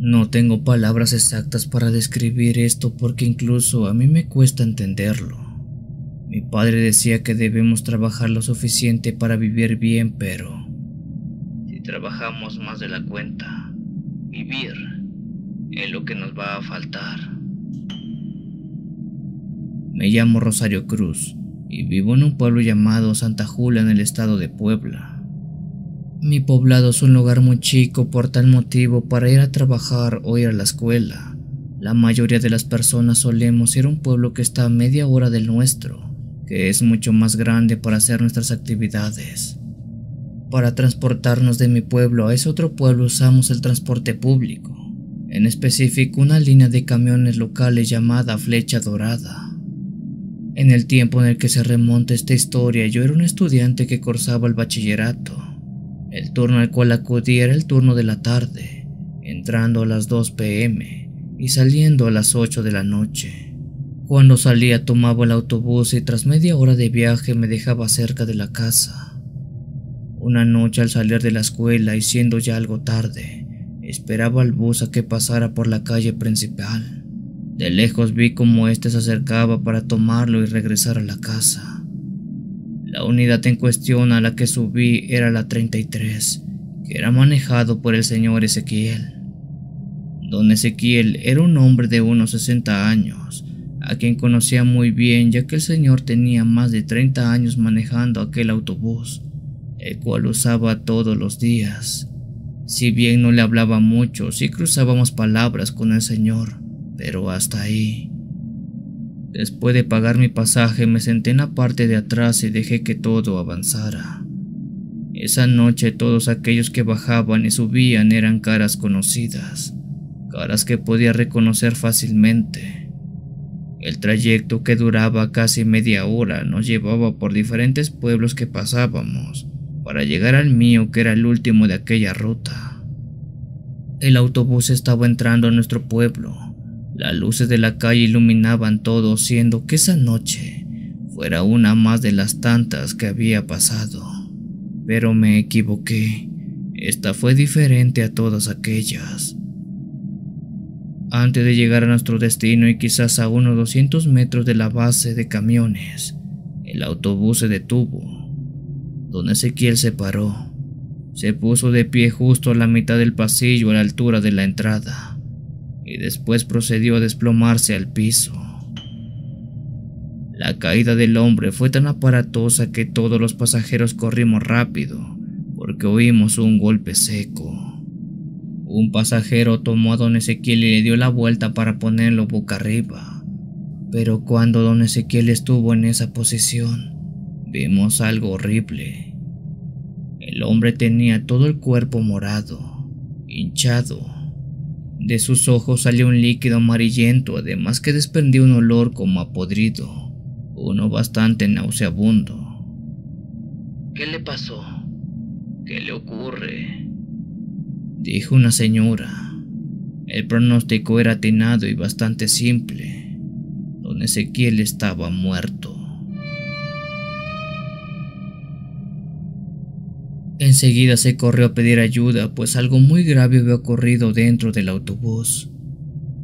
No tengo palabras exactas para describir esto porque incluso a mí me cuesta entenderlo. Mi padre decía que debemos trabajar lo suficiente para vivir bien, pero si trabajamos más de la cuenta, vivir es lo que nos va a faltar. Me llamo Rosario Cruz y vivo en un pueblo llamado Santa Julia en el estado de Puebla. Mi poblado es un lugar muy chico por tal motivo para ir a trabajar o ir a la escuela. La mayoría de las personas solemos ir a un pueblo que está a media hora del nuestro, que es mucho más grande para hacer nuestras actividades. Para transportarnos de mi pueblo a ese otro pueblo usamos el transporte público, en específico una línea de camiones locales llamada Flecha Dorada. En el tiempo en el que se remonta esta historia, yo era un estudiante que cursaba el bachillerato. El turno al cual acudí era el turno de la tarde, entrando a las 2 pm y saliendo a las 8 de la noche. Cuando salía tomaba el autobús y tras media hora de viaje me dejaba cerca de la casa. Una noche al salir de la escuela y siendo ya algo tarde, esperaba al bus a que pasara por la calle principal. De lejos vi cómo éste se acercaba para tomarlo y regresar a la casa. La unidad en cuestión a la que subí era la 33, que era manejado por el señor Ezequiel. Don Ezequiel era un hombre de unos 60 años, a quien conocía muy bien ya que el señor tenía más de 30 años manejando aquel autobús, el cual usaba todos los días. Si bien no le hablaba mucho, sí cruzábamos palabras con el señor, pero hasta ahí. Después de pagar mi pasaje me senté en la parte de atrás y dejé que todo avanzara. Esa noche todos aquellos que bajaban y subían eran caras conocidas, caras que podía reconocer fácilmente. El trayecto que duraba casi media hora nos llevaba por diferentes pueblos que pasábamos para llegar al mío que era el último de aquella ruta. El autobús estaba entrando a nuestro pueblo. Las luces de la calle iluminaban todo, siendo que esa noche fuera una más de las tantas que había pasado. Pero me equivoqué. Esta fue diferente a todas aquellas. Antes de llegar a nuestro destino y quizás a unos 200 metros de la base de camiones, el autobús se detuvo. Don Ezequiel se paró. Se puso de pie justo a la mitad del pasillo a la altura de la entrada y después procedió a desplomarse al piso. La caída del hombre fue tan aparatosa que todos los pasajeros corrimos rápido porque oímos un golpe seco. Un pasajero tomó a don Ezequiel y le dio la vuelta para ponerlo boca arriba. Pero cuando don Ezequiel estuvo en esa posición, vimos algo horrible. El hombre tenía todo el cuerpo morado, hinchado. De sus ojos salió un líquido amarillento, además que desprendió un olor como a podrido uno bastante nauseabundo. ¿Qué le pasó? ¿Qué le ocurre? Dijo una señora. El pronóstico era atinado y bastante simple. Don Ezequiel estaba muerto. Enseguida se corrió a pedir ayuda, pues algo muy grave había ocurrido dentro del autobús.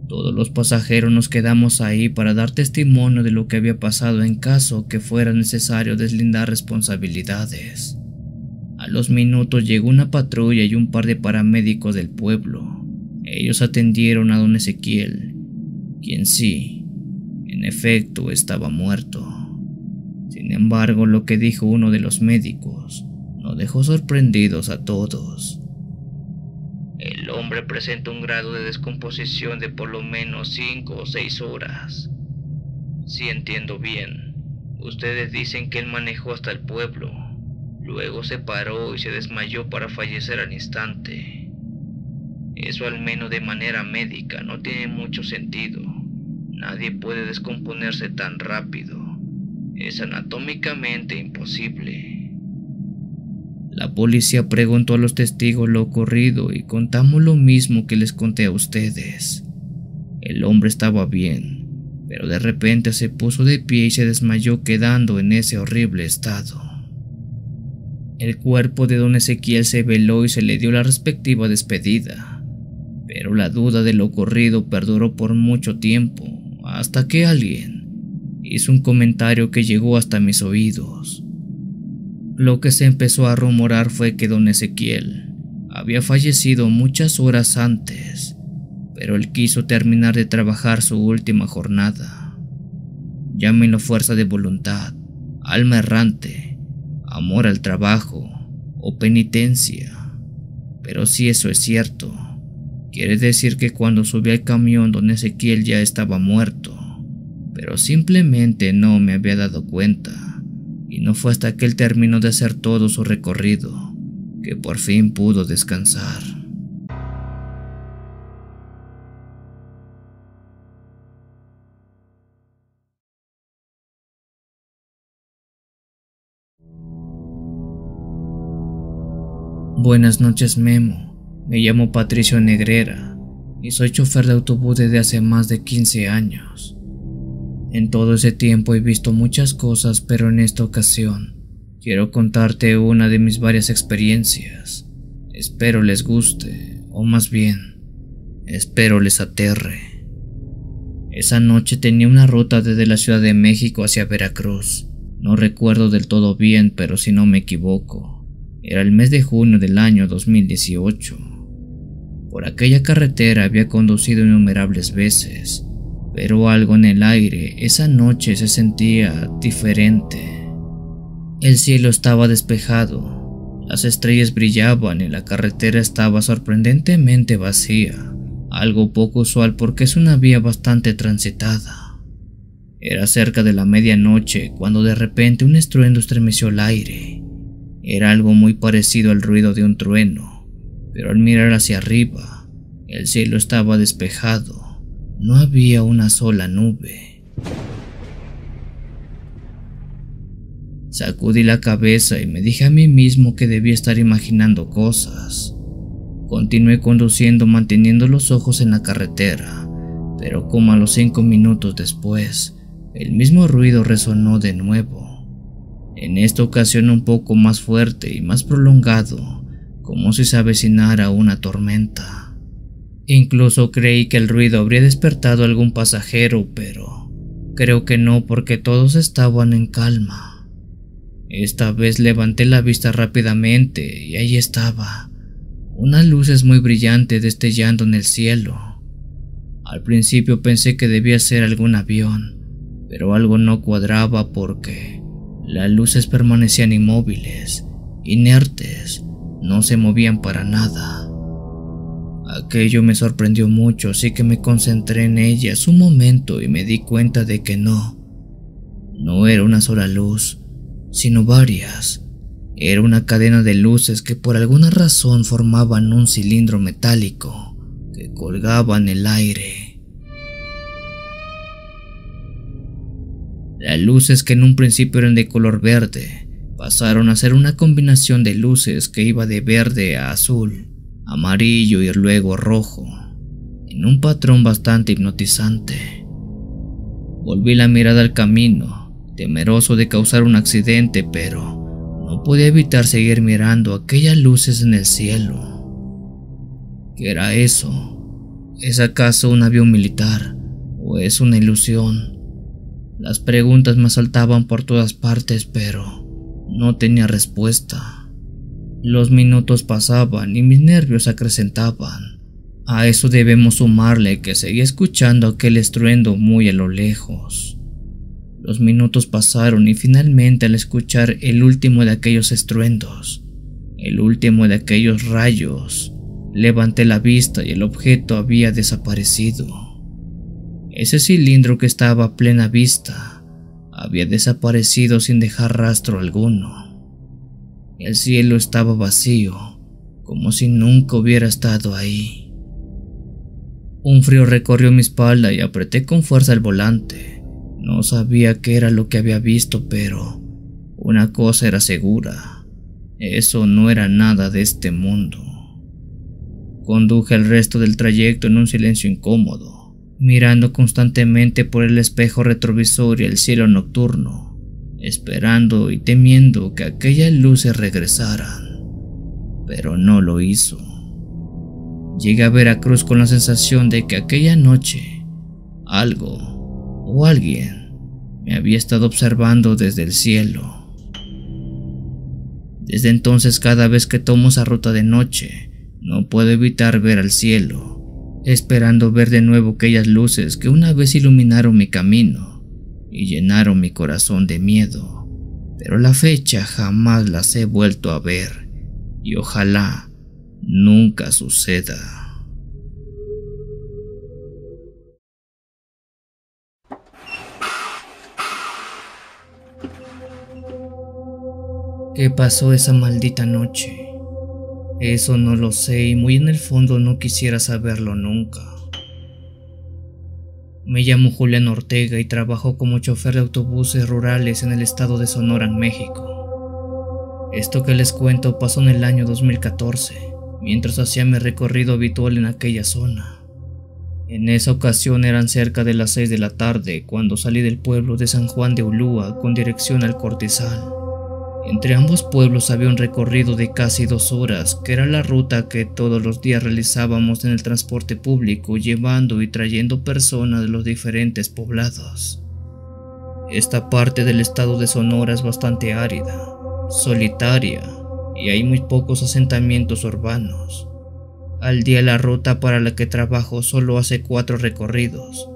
Todos los pasajeros nos quedamos ahí para dar testimonio de lo que había pasado en caso que fuera necesario deslindar responsabilidades. A los minutos llegó una patrulla y un par de paramédicos del pueblo. Ellos atendieron a don Ezequiel, quien sí, en efecto, estaba muerto. Sin embargo, lo que dijo uno de los médicos dejó sorprendidos a todos. El hombre presenta un grado de descomposición de por lo menos 5 o 6 horas. Si entiendo bien, ustedes dicen que él manejó hasta el pueblo, luego se paró y se desmayó para fallecer al instante. Eso al menos de manera médica no tiene mucho sentido. Nadie puede descomponerse tan rápido. Es anatómicamente imposible. La policía preguntó a los testigos lo ocurrido y contamos lo mismo que les conté a ustedes. El hombre estaba bien, pero de repente se puso de pie y se desmayó quedando en ese horrible estado. El cuerpo de don Ezequiel se veló y se le dio la respectiva despedida, pero la duda de lo ocurrido perduró por mucho tiempo, hasta que alguien hizo un comentario que llegó hasta mis oídos. Lo que se empezó a rumorar fue que don Ezequiel había fallecido muchas horas antes, pero él quiso terminar de trabajar su última jornada. Llámenlo fuerza de voluntad, alma errante, amor al trabajo o penitencia. Pero si eso es cierto, quiere decir que cuando subió al camión don Ezequiel ya estaba muerto, pero simplemente no me había dado cuenta y no fue hasta que él terminó de hacer todo su recorrido que por fin pudo descansar. Buenas noches Memo, me llamo Patricio Negrera y soy chofer de autobús desde hace más de 15 años. En todo ese tiempo he visto muchas cosas, pero en esta ocasión quiero contarte una de mis varias experiencias. Espero les guste, o más bien, espero les aterre. Esa noche tenía una ruta desde la Ciudad de México hacia Veracruz. No recuerdo del todo bien, pero si no me equivoco, era el mes de junio del año 2018. Por aquella carretera había conducido innumerables veces pero algo en el aire esa noche se sentía diferente. El cielo estaba despejado, las estrellas brillaban y la carretera estaba sorprendentemente vacía, algo poco usual porque es una vía bastante transitada. Era cerca de la medianoche cuando de repente un estruendo estremeció el aire. Era algo muy parecido al ruido de un trueno, pero al mirar hacia arriba, el cielo estaba despejado no había una sola nube. Sacudí la cabeza y me dije a mí mismo que debía estar imaginando cosas. Continué conduciendo manteniendo los ojos en la carretera, pero como a los cinco minutos después, el mismo ruido resonó de nuevo. En esta ocasión un poco más fuerte y más prolongado, como si se avecinara una tormenta. Incluso creí que el ruido habría despertado a algún pasajero, pero creo que no porque todos estaban en calma. Esta vez levanté la vista rápidamente y ahí estaba, unas luces muy brillantes destellando en el cielo. Al principio pensé que debía ser algún avión, pero algo no cuadraba porque las luces permanecían inmóviles, inertes, no se movían para nada. Aquello me sorprendió mucho, así que me concentré en ellas un momento y me di cuenta de que no, no era una sola luz, sino varias. Era una cadena de luces que por alguna razón formaban un cilindro metálico que colgaba en el aire. Las luces que en un principio eran de color verde pasaron a ser una combinación de luces que iba de verde a azul, amarillo y luego rojo, en un patrón bastante hipnotizante. Volví la mirada al camino, temeroso de causar un accidente, pero no podía evitar seguir mirando aquellas luces en el cielo. ¿Qué era eso? ¿Es acaso un avión militar? ¿O es una ilusión? Las preguntas me saltaban por todas partes, pero no tenía respuesta. Los minutos pasaban y mis nervios acrecentaban. A eso debemos sumarle que seguía escuchando aquel estruendo muy a lo lejos. Los minutos pasaron y finalmente al escuchar el último de aquellos estruendos, el último de aquellos rayos, levanté la vista y el objeto había desaparecido. Ese cilindro que estaba a plena vista había desaparecido sin dejar rastro alguno. El cielo estaba vacío, como si nunca hubiera estado ahí. Un frío recorrió mi espalda y apreté con fuerza el volante. No sabía qué era lo que había visto, pero una cosa era segura. Eso no era nada de este mundo. Conduje el resto del trayecto en un silencio incómodo, mirando constantemente por el espejo retrovisor y el cielo nocturno, esperando y temiendo que aquellas luces regresaran. Pero no lo hizo. Llegué a Veracruz con la sensación de que aquella noche algo o alguien me había estado observando desde el cielo. Desde entonces cada vez que tomo esa ruta de noche, no puedo evitar ver al cielo, esperando ver de nuevo aquellas luces que una vez iluminaron mi camino y llenaron mi corazón de miedo. Pero la fecha jamás las he vuelto a ver y ojalá nunca suceda. ¿Qué pasó esa maldita noche? Eso no lo sé y muy en el fondo no quisiera saberlo nunca. Me llamo Julián Ortega y trabajo como chofer de autobuses rurales en el estado de Sonora, en México. Esto que les cuento pasó en el año 2014, mientras hacía mi recorrido habitual en aquella zona. En esa ocasión eran cerca de las 6 de la tarde cuando salí del pueblo de San Juan de Ulúa con dirección al Cortizal. Entre ambos pueblos había un recorrido de casi dos horas, que era la ruta que todos los días realizábamos en el transporte público, llevando y trayendo personas de los diferentes poblados. Esta parte del estado de Sonora es bastante árida, solitaria, y hay muy pocos asentamientos urbanos. Al día la ruta para la que trabajo solo hace cuatro recorridos,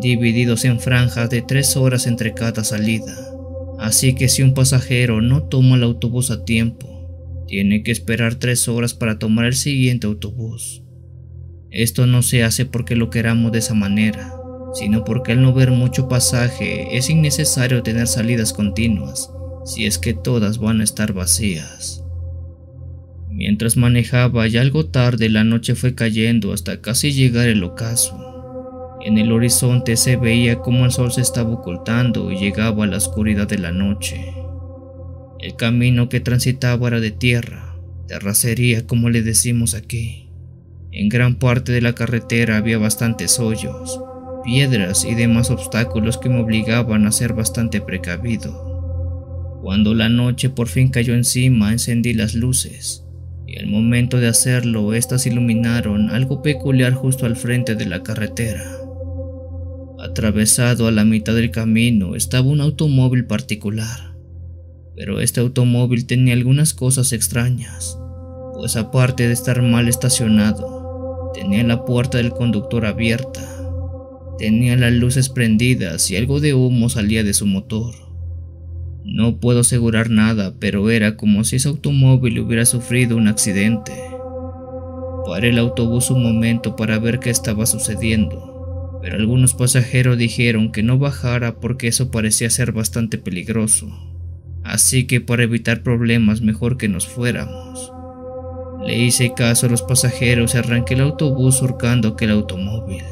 divididos en franjas de tres horas entre cada salida. Así que si un pasajero no toma el autobús a tiempo, tiene que esperar tres horas para tomar el siguiente autobús. Esto no se hace porque lo queramos de esa manera, sino porque al no ver mucho pasaje es innecesario tener salidas continuas, si es que todas van a estar vacías. Mientras manejaba ya algo tarde la noche fue cayendo hasta casi llegar el ocaso. En el horizonte se veía como el sol se estaba ocultando y llegaba a la oscuridad de la noche. El camino que transitaba era de tierra, terracería como le decimos aquí. En gran parte de la carretera había bastantes hoyos, piedras y demás obstáculos que me obligaban a ser bastante precavido. Cuando la noche por fin cayó encima, encendí las luces, y al momento de hacerlo, estas iluminaron algo peculiar justo al frente de la carretera. Atravesado a la mitad del camino estaba un automóvil particular, pero este automóvil tenía algunas cosas extrañas, pues aparte de estar mal estacionado, tenía la puerta del conductor abierta, tenía las luces prendidas y algo de humo salía de su motor. No puedo asegurar nada, pero era como si ese automóvil hubiera sufrido un accidente. Paré el autobús un momento para ver qué estaba sucediendo pero algunos pasajeros dijeron que no bajara porque eso parecía ser bastante peligroso. Así que para evitar problemas mejor que nos fuéramos. Le hice caso a los pasajeros y arranqué el autobús surcando aquel automóvil.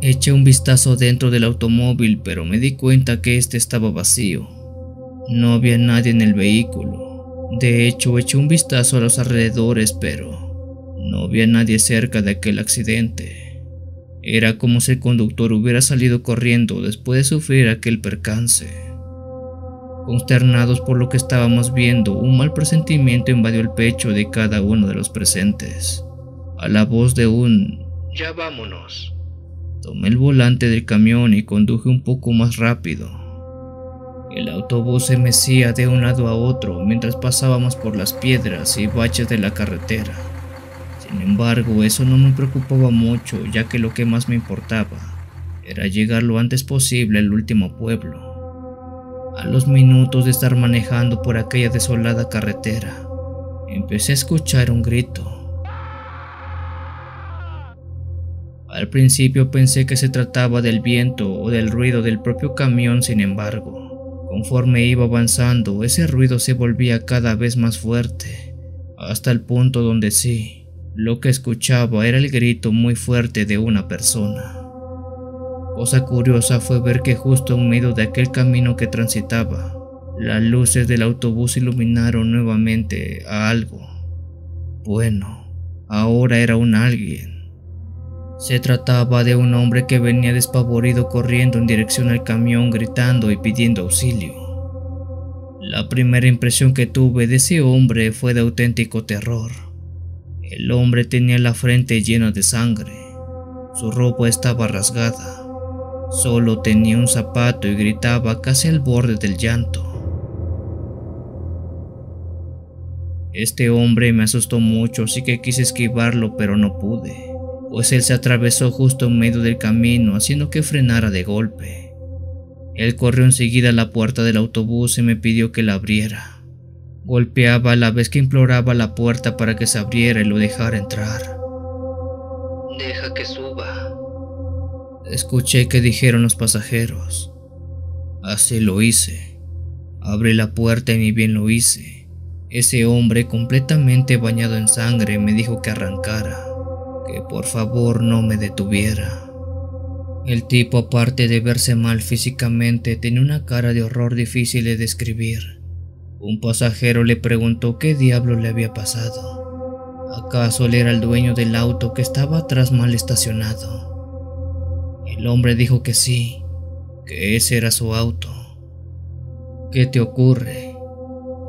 Eché un vistazo dentro del automóvil, pero me di cuenta que este estaba vacío. No había nadie en el vehículo. De hecho, eché un vistazo a los alrededores, pero no había nadie cerca de aquel accidente. Era como si el conductor hubiera salido corriendo después de sufrir aquel percance. Consternados por lo que estábamos viendo, un mal presentimiento invadió el pecho de cada uno de los presentes. A la voz de un Ya vámonos. Tomé el volante del camión y conduje un poco más rápido. El autobús se mecía de un lado a otro mientras pasábamos por las piedras y baches de la carretera. Sin embargo, eso no me preocupaba mucho, ya que lo que más me importaba era llegar lo antes posible al último pueblo. A los minutos de estar manejando por aquella desolada carretera, empecé a escuchar un grito. Al principio pensé que se trataba del viento o del ruido del propio camión, sin embargo, conforme iba avanzando, ese ruido se volvía cada vez más fuerte, hasta el punto donde sí, lo que escuchaba era el grito muy fuerte de una persona. Cosa curiosa fue ver que justo en medio de aquel camino que transitaba, las luces del autobús iluminaron nuevamente a algo. Bueno, ahora era un alguien. Se trataba de un hombre que venía despavorido corriendo en dirección al camión gritando y pidiendo auxilio. La primera impresión que tuve de ese hombre fue de auténtico terror. El hombre tenía la frente llena de sangre. Su ropa estaba rasgada. Solo tenía un zapato y gritaba casi al borde del llanto. Este hombre me asustó mucho, así que quise esquivarlo, pero no pude, pues él se atravesó justo en medio del camino, haciendo que frenara de golpe. Él corrió enseguida a la puerta del autobús y me pidió que la abriera. Golpeaba a la vez que imploraba la puerta para que se abriera y lo dejara entrar. Deja que suba. Escuché que dijeron los pasajeros. Así lo hice. Abrí la puerta y ni bien lo hice. Ese hombre completamente bañado en sangre me dijo que arrancara, que por favor no me detuviera. El tipo, aparte de verse mal físicamente, tenía una cara de horror difícil de describir. Un pasajero le preguntó qué diablo le había pasado. ¿Acaso él era el dueño del auto que estaba atrás mal estacionado? El hombre dijo que sí, que ese era su auto. ¿Qué te ocurre?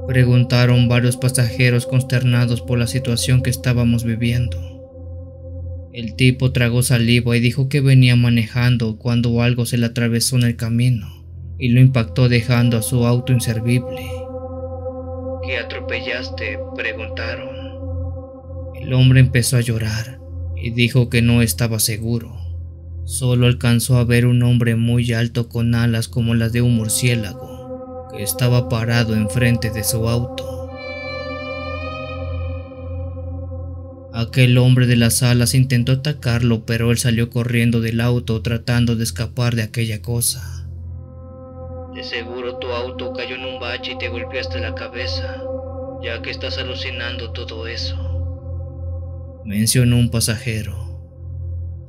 Preguntaron varios pasajeros consternados por la situación que estábamos viviendo. El tipo tragó saliva y dijo que venía manejando cuando algo se le atravesó en el camino y lo impactó dejando a su auto inservible. ¿Qué atropellaste? preguntaron. El hombre empezó a llorar y dijo que no estaba seguro. Solo alcanzó a ver un hombre muy alto con alas como las de un murciélago, que estaba parado enfrente de su auto. Aquel hombre de las alas intentó atacarlo, pero él salió corriendo del auto tratando de escapar de aquella cosa. De seguro tu auto cayó en un bache y te golpeaste la cabeza, ya que estás alucinando todo eso. Mencionó un pasajero.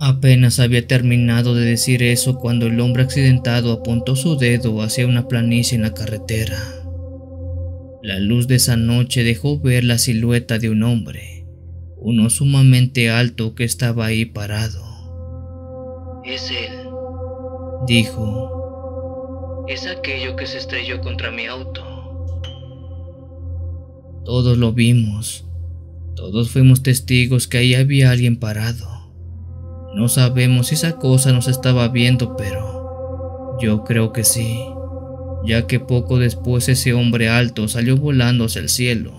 Apenas había terminado de decir eso cuando el hombre accidentado apuntó su dedo hacia una planicie en la carretera. La luz de esa noche dejó ver la silueta de un hombre, uno sumamente alto que estaba ahí parado. Es él, dijo. Es aquello que se estrelló contra mi auto. Todos lo vimos. Todos fuimos testigos que ahí había alguien parado. No sabemos si esa cosa nos estaba viendo, pero yo creo que sí, ya que poco después ese hombre alto salió volando hacia el cielo.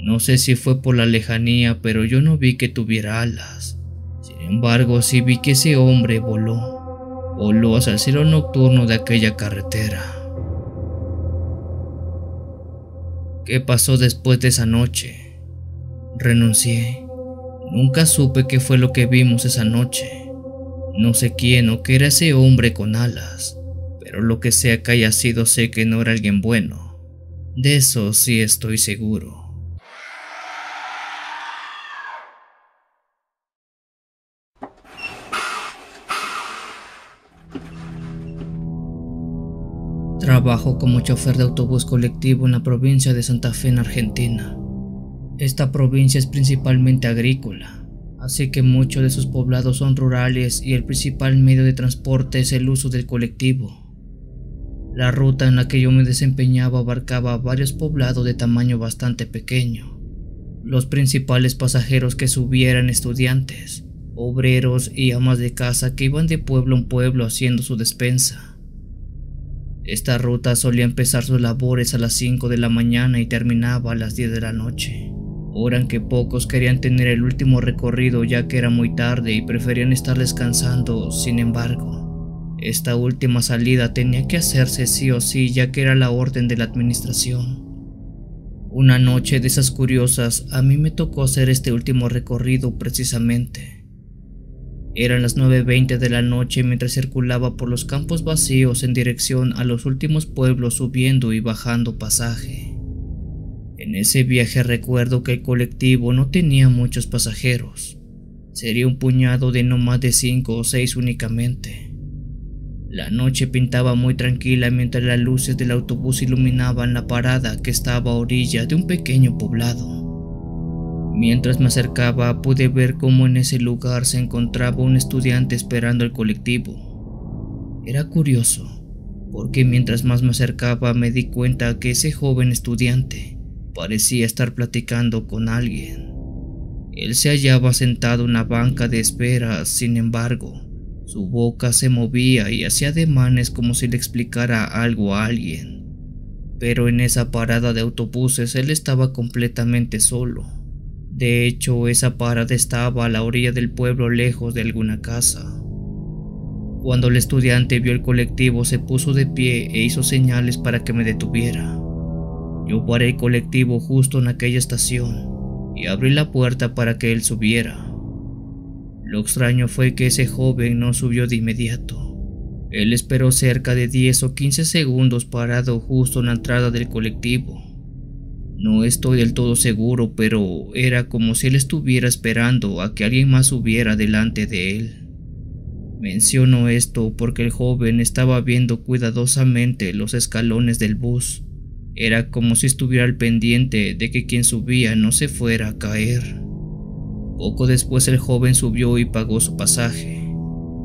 No sé si fue por la lejanía, pero yo no vi que tuviera alas. Sin embargo, sí vi que ese hombre voló. Voló hacia el cielo nocturno de aquella carretera. ¿Qué pasó después de esa noche? Renuncié. Nunca supe qué fue lo que vimos esa noche. No sé quién o qué era ese hombre con alas, pero lo que sea que haya sido sé que no era alguien bueno. De eso sí estoy seguro. Trabajo como chofer de autobús colectivo en la provincia de Santa Fe, en Argentina. Esta provincia es principalmente agrícola, así que muchos de sus poblados son rurales y el principal medio de transporte es el uso del colectivo. La ruta en la que yo me desempeñaba abarcaba varios poblados de tamaño bastante pequeño. Los principales pasajeros que subieran estudiantes, obreros y amas de casa que iban de pueblo en pueblo haciendo su despensa. Esta ruta solía empezar sus labores a las 5 de la mañana y terminaba a las 10 de la noche hora en que pocos querían tener el último recorrido ya que era muy tarde y preferían estar descansando, sin embargo, esta última salida tenía que hacerse sí o sí ya que era la orden de la administración. Una noche de esas curiosas, a mí me tocó hacer este último recorrido precisamente. Eran las 9.20 de la noche mientras circulaba por los campos vacíos en dirección a los últimos pueblos subiendo y bajando pasaje. En ese viaje recuerdo que el colectivo no tenía muchos pasajeros. Sería un puñado de no más de cinco o seis únicamente. La noche pintaba muy tranquila mientras las luces del autobús iluminaban la parada que estaba a orilla de un pequeño poblado. Mientras me acercaba pude ver cómo en ese lugar se encontraba un estudiante esperando el colectivo. Era curioso, porque mientras más me acercaba me di cuenta que ese joven estudiante parecía estar platicando con alguien. Él se hallaba sentado en una banca de espera, sin embargo, su boca se movía y hacía ademanes como si le explicara algo a alguien. Pero en esa parada de autobuses él estaba completamente solo. De hecho, esa parada estaba a la orilla del pueblo lejos de alguna casa. Cuando el estudiante vio el colectivo se puso de pie e hizo señales para que me detuviera. Yo paré el colectivo justo en aquella estación y abrí la puerta para que él subiera. Lo extraño fue que ese joven no subió de inmediato. Él esperó cerca de 10 o 15 segundos parado justo en la entrada del colectivo. No estoy del todo seguro, pero era como si él estuviera esperando a que alguien más subiera delante de él. Menciono esto porque el joven estaba viendo cuidadosamente los escalones del bus era como si estuviera al pendiente de que quien subía no se fuera a caer. Poco después el joven subió y pagó su pasaje.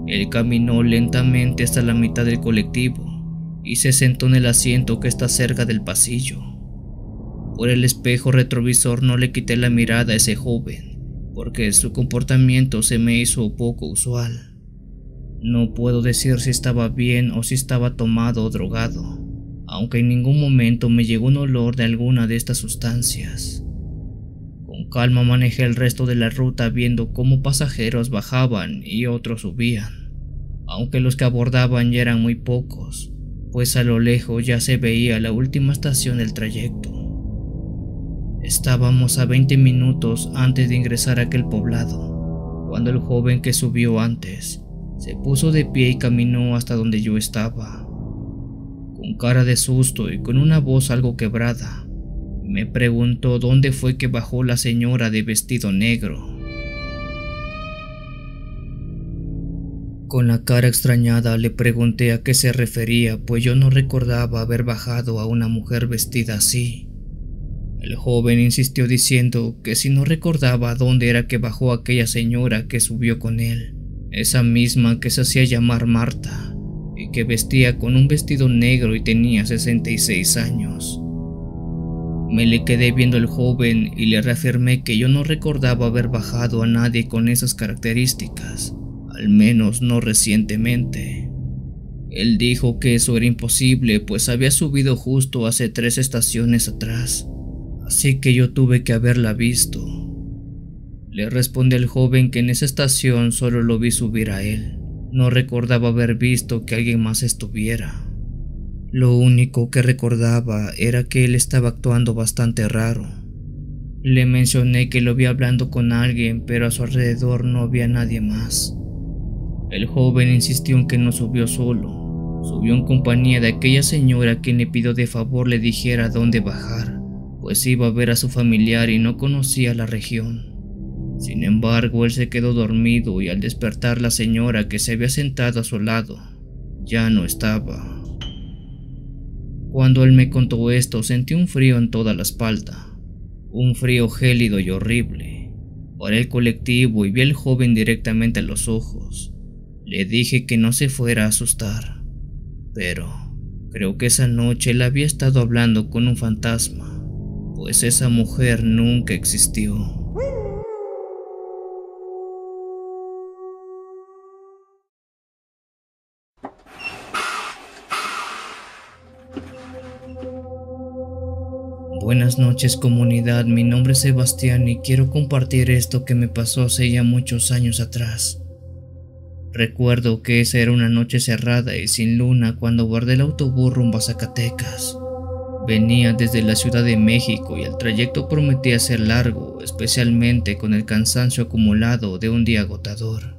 Él caminó lentamente hasta la mitad del colectivo y se sentó en el asiento que está cerca del pasillo. Por el espejo retrovisor no le quité la mirada a ese joven, porque su comportamiento se me hizo poco usual. No puedo decir si estaba bien o si estaba tomado o drogado aunque en ningún momento me llegó un olor de alguna de estas sustancias. Con calma manejé el resto de la ruta viendo cómo pasajeros bajaban y otros subían, aunque los que abordaban ya eran muy pocos, pues a lo lejos ya se veía la última estación del trayecto. Estábamos a 20 minutos antes de ingresar a aquel poblado, cuando el joven que subió antes se puso de pie y caminó hasta donde yo estaba con cara de susto y con una voz algo quebrada. Me preguntó dónde fue que bajó la señora de vestido negro. Con la cara extrañada le pregunté a qué se refería, pues yo no recordaba haber bajado a una mujer vestida así. El joven insistió diciendo que si no recordaba dónde era que bajó aquella señora que subió con él, esa misma que se hacía llamar Marta y que vestía con un vestido negro y tenía 66 años. Me le quedé viendo al joven y le reafirmé que yo no recordaba haber bajado a nadie con esas características, al menos no recientemente. Él dijo que eso era imposible, pues había subido justo hace tres estaciones atrás, así que yo tuve que haberla visto. Le respondí al joven que en esa estación solo lo vi subir a él. No recordaba haber visto que alguien más estuviera. Lo único que recordaba era que él estaba actuando bastante raro. Le mencioné que lo vi hablando con alguien, pero a su alrededor no había nadie más. El joven insistió en que no subió solo. Subió en compañía de aquella señora quien le pidió de favor le dijera dónde bajar pues iba a ver a su familiar y no conocía la región. Sin embargo, él se quedó dormido y al despertar la señora que se había sentado a su lado, ya no estaba. Cuando él me contó esto, sentí un frío en toda la espalda, un frío gélido y horrible. Paré el colectivo y vi al joven directamente a los ojos. Le dije que no se fuera a asustar, pero creo que esa noche él había estado hablando con un fantasma pues esa mujer nunca existió. Buenas noches comunidad, mi nombre es Sebastián y quiero compartir esto que me pasó hace ya muchos años atrás. Recuerdo que esa era una noche cerrada y sin luna cuando guardé el autobús rumbo a Zacatecas. Venía desde la Ciudad de México y el trayecto prometía ser largo, especialmente con el cansancio acumulado de un día agotador.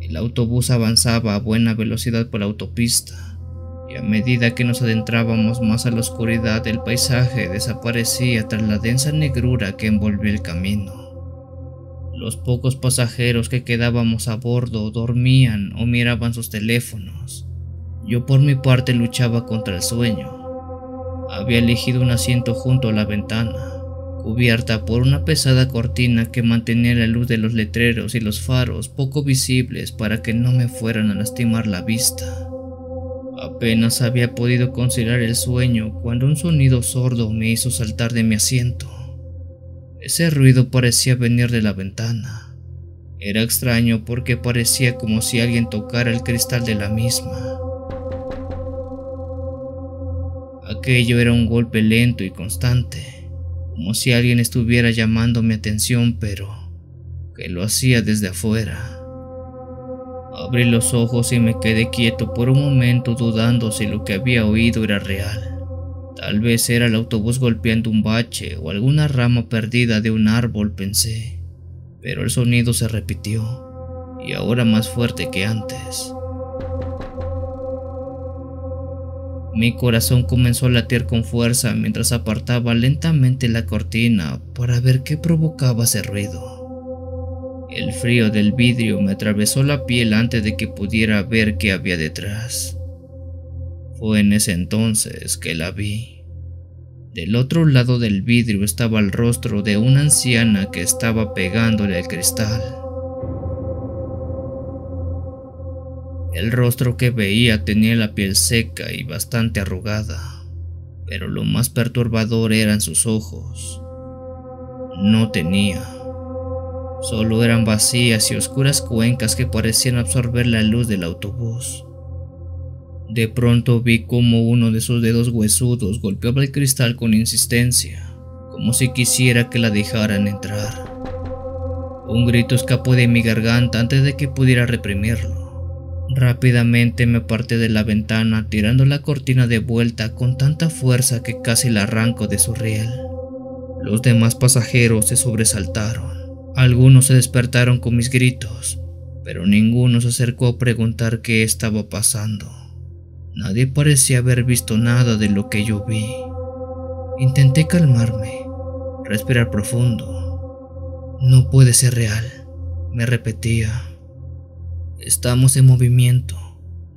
El autobús avanzaba a buena velocidad por la autopista, y a medida que nos adentrábamos más a la oscuridad el paisaje desaparecía tras la densa negrura que envolvió el camino. Los pocos pasajeros que quedábamos a bordo dormían o miraban sus teléfonos. Yo por mi parte luchaba contra el sueño había elegido un asiento junto a la ventana, cubierta por una pesada cortina que mantenía la luz de los letreros y los faros poco visibles para que no me fueran a lastimar la vista. Apenas había podido conciliar el sueño cuando un sonido sordo me hizo saltar de mi asiento. Ese ruido parecía venir de la ventana. Era extraño porque parecía como si alguien tocara el cristal de la misma. Aquello era un golpe lento y constante, como si alguien estuviera llamando mi atención, pero que lo hacía desde afuera. Abrí los ojos y me quedé quieto por un momento dudando si lo que había oído era real. Tal vez era el autobús golpeando un bache o alguna rama perdida de un árbol, pensé. Pero el sonido se repitió, y ahora más fuerte que antes. Mi corazón comenzó a latir con fuerza mientras apartaba lentamente la cortina para ver qué provocaba ese ruido. El frío del vidrio me atravesó la piel antes de que pudiera ver qué había detrás. Fue en ese entonces que la vi. Del otro lado del vidrio estaba el rostro de una anciana que estaba pegándole al cristal. El rostro que veía tenía la piel seca y bastante arrugada, pero lo más perturbador eran sus ojos. No tenía. Solo eran vacías y oscuras cuencas que parecían absorber la luz del autobús. De pronto vi como uno de sus dedos huesudos golpeaba el cristal con insistencia, como si quisiera que la dejaran entrar. Un grito escapó de mi garganta antes de que pudiera reprimirlo. Rápidamente me aparté de la ventana tirando la cortina de vuelta con tanta fuerza que casi la arranco de su riel. Los demás pasajeros se sobresaltaron. Algunos se despertaron con mis gritos, pero ninguno se acercó a preguntar qué estaba pasando. Nadie parecía haber visto nada de lo que yo vi. Intenté calmarme, respirar profundo. No puede ser real, me repetía. Estamos en movimiento.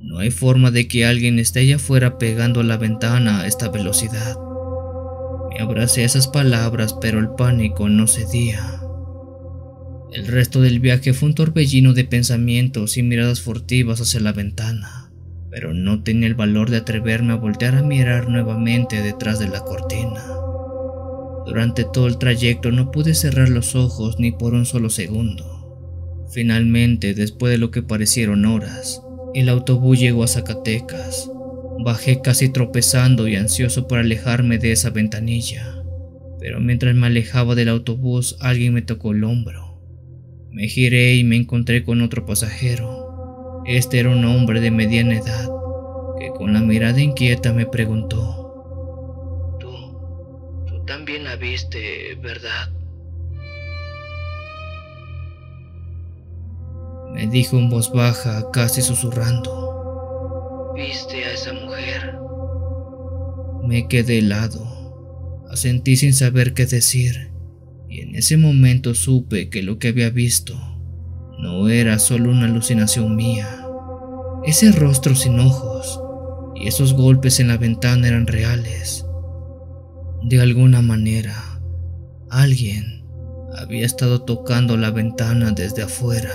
No hay forma de que alguien esté allá afuera pegando a la ventana a esta velocidad. Me abracé a esas palabras, pero el pánico no cedía. El resto del viaje fue un torbellino de pensamientos y miradas furtivas hacia la ventana, pero no tenía el valor de atreverme a voltear a mirar nuevamente detrás de la cortina. Durante todo el trayecto no pude cerrar los ojos ni por un solo segundo. Finalmente, después de lo que parecieron horas, el autobús llegó a Zacatecas. Bajé casi tropezando y ansioso por alejarme de esa ventanilla. Pero mientras me alejaba del autobús, alguien me tocó el hombro. Me giré y me encontré con otro pasajero. Este era un hombre de mediana edad, que con la mirada inquieta me preguntó, también la viste, ¿verdad? Me dijo en voz baja, casi susurrando. ¿Viste a esa mujer? Me quedé helado. Asentí sin saber qué decir. Y en ese momento supe que lo que había visto no era solo una alucinación mía. Ese rostro sin ojos y esos golpes en la ventana eran reales. De alguna manera, alguien había estado tocando la ventana desde afuera.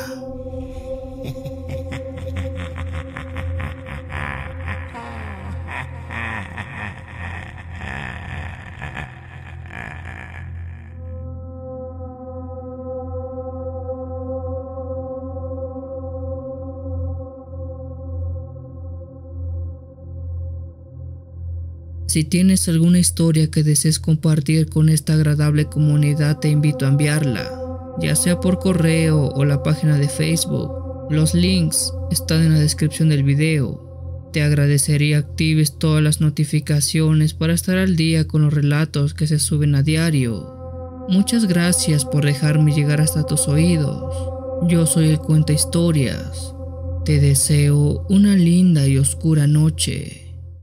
Si tienes alguna historia que desees compartir con esta agradable comunidad, te invito a enviarla, ya sea por correo o la página de Facebook. Los links están en la descripción del video. Te agradecería actives todas las notificaciones para estar al día con los relatos que se suben a diario. Muchas gracias por dejarme llegar hasta tus oídos. Yo soy el Cuenta Historias. Te deseo una linda y oscura noche.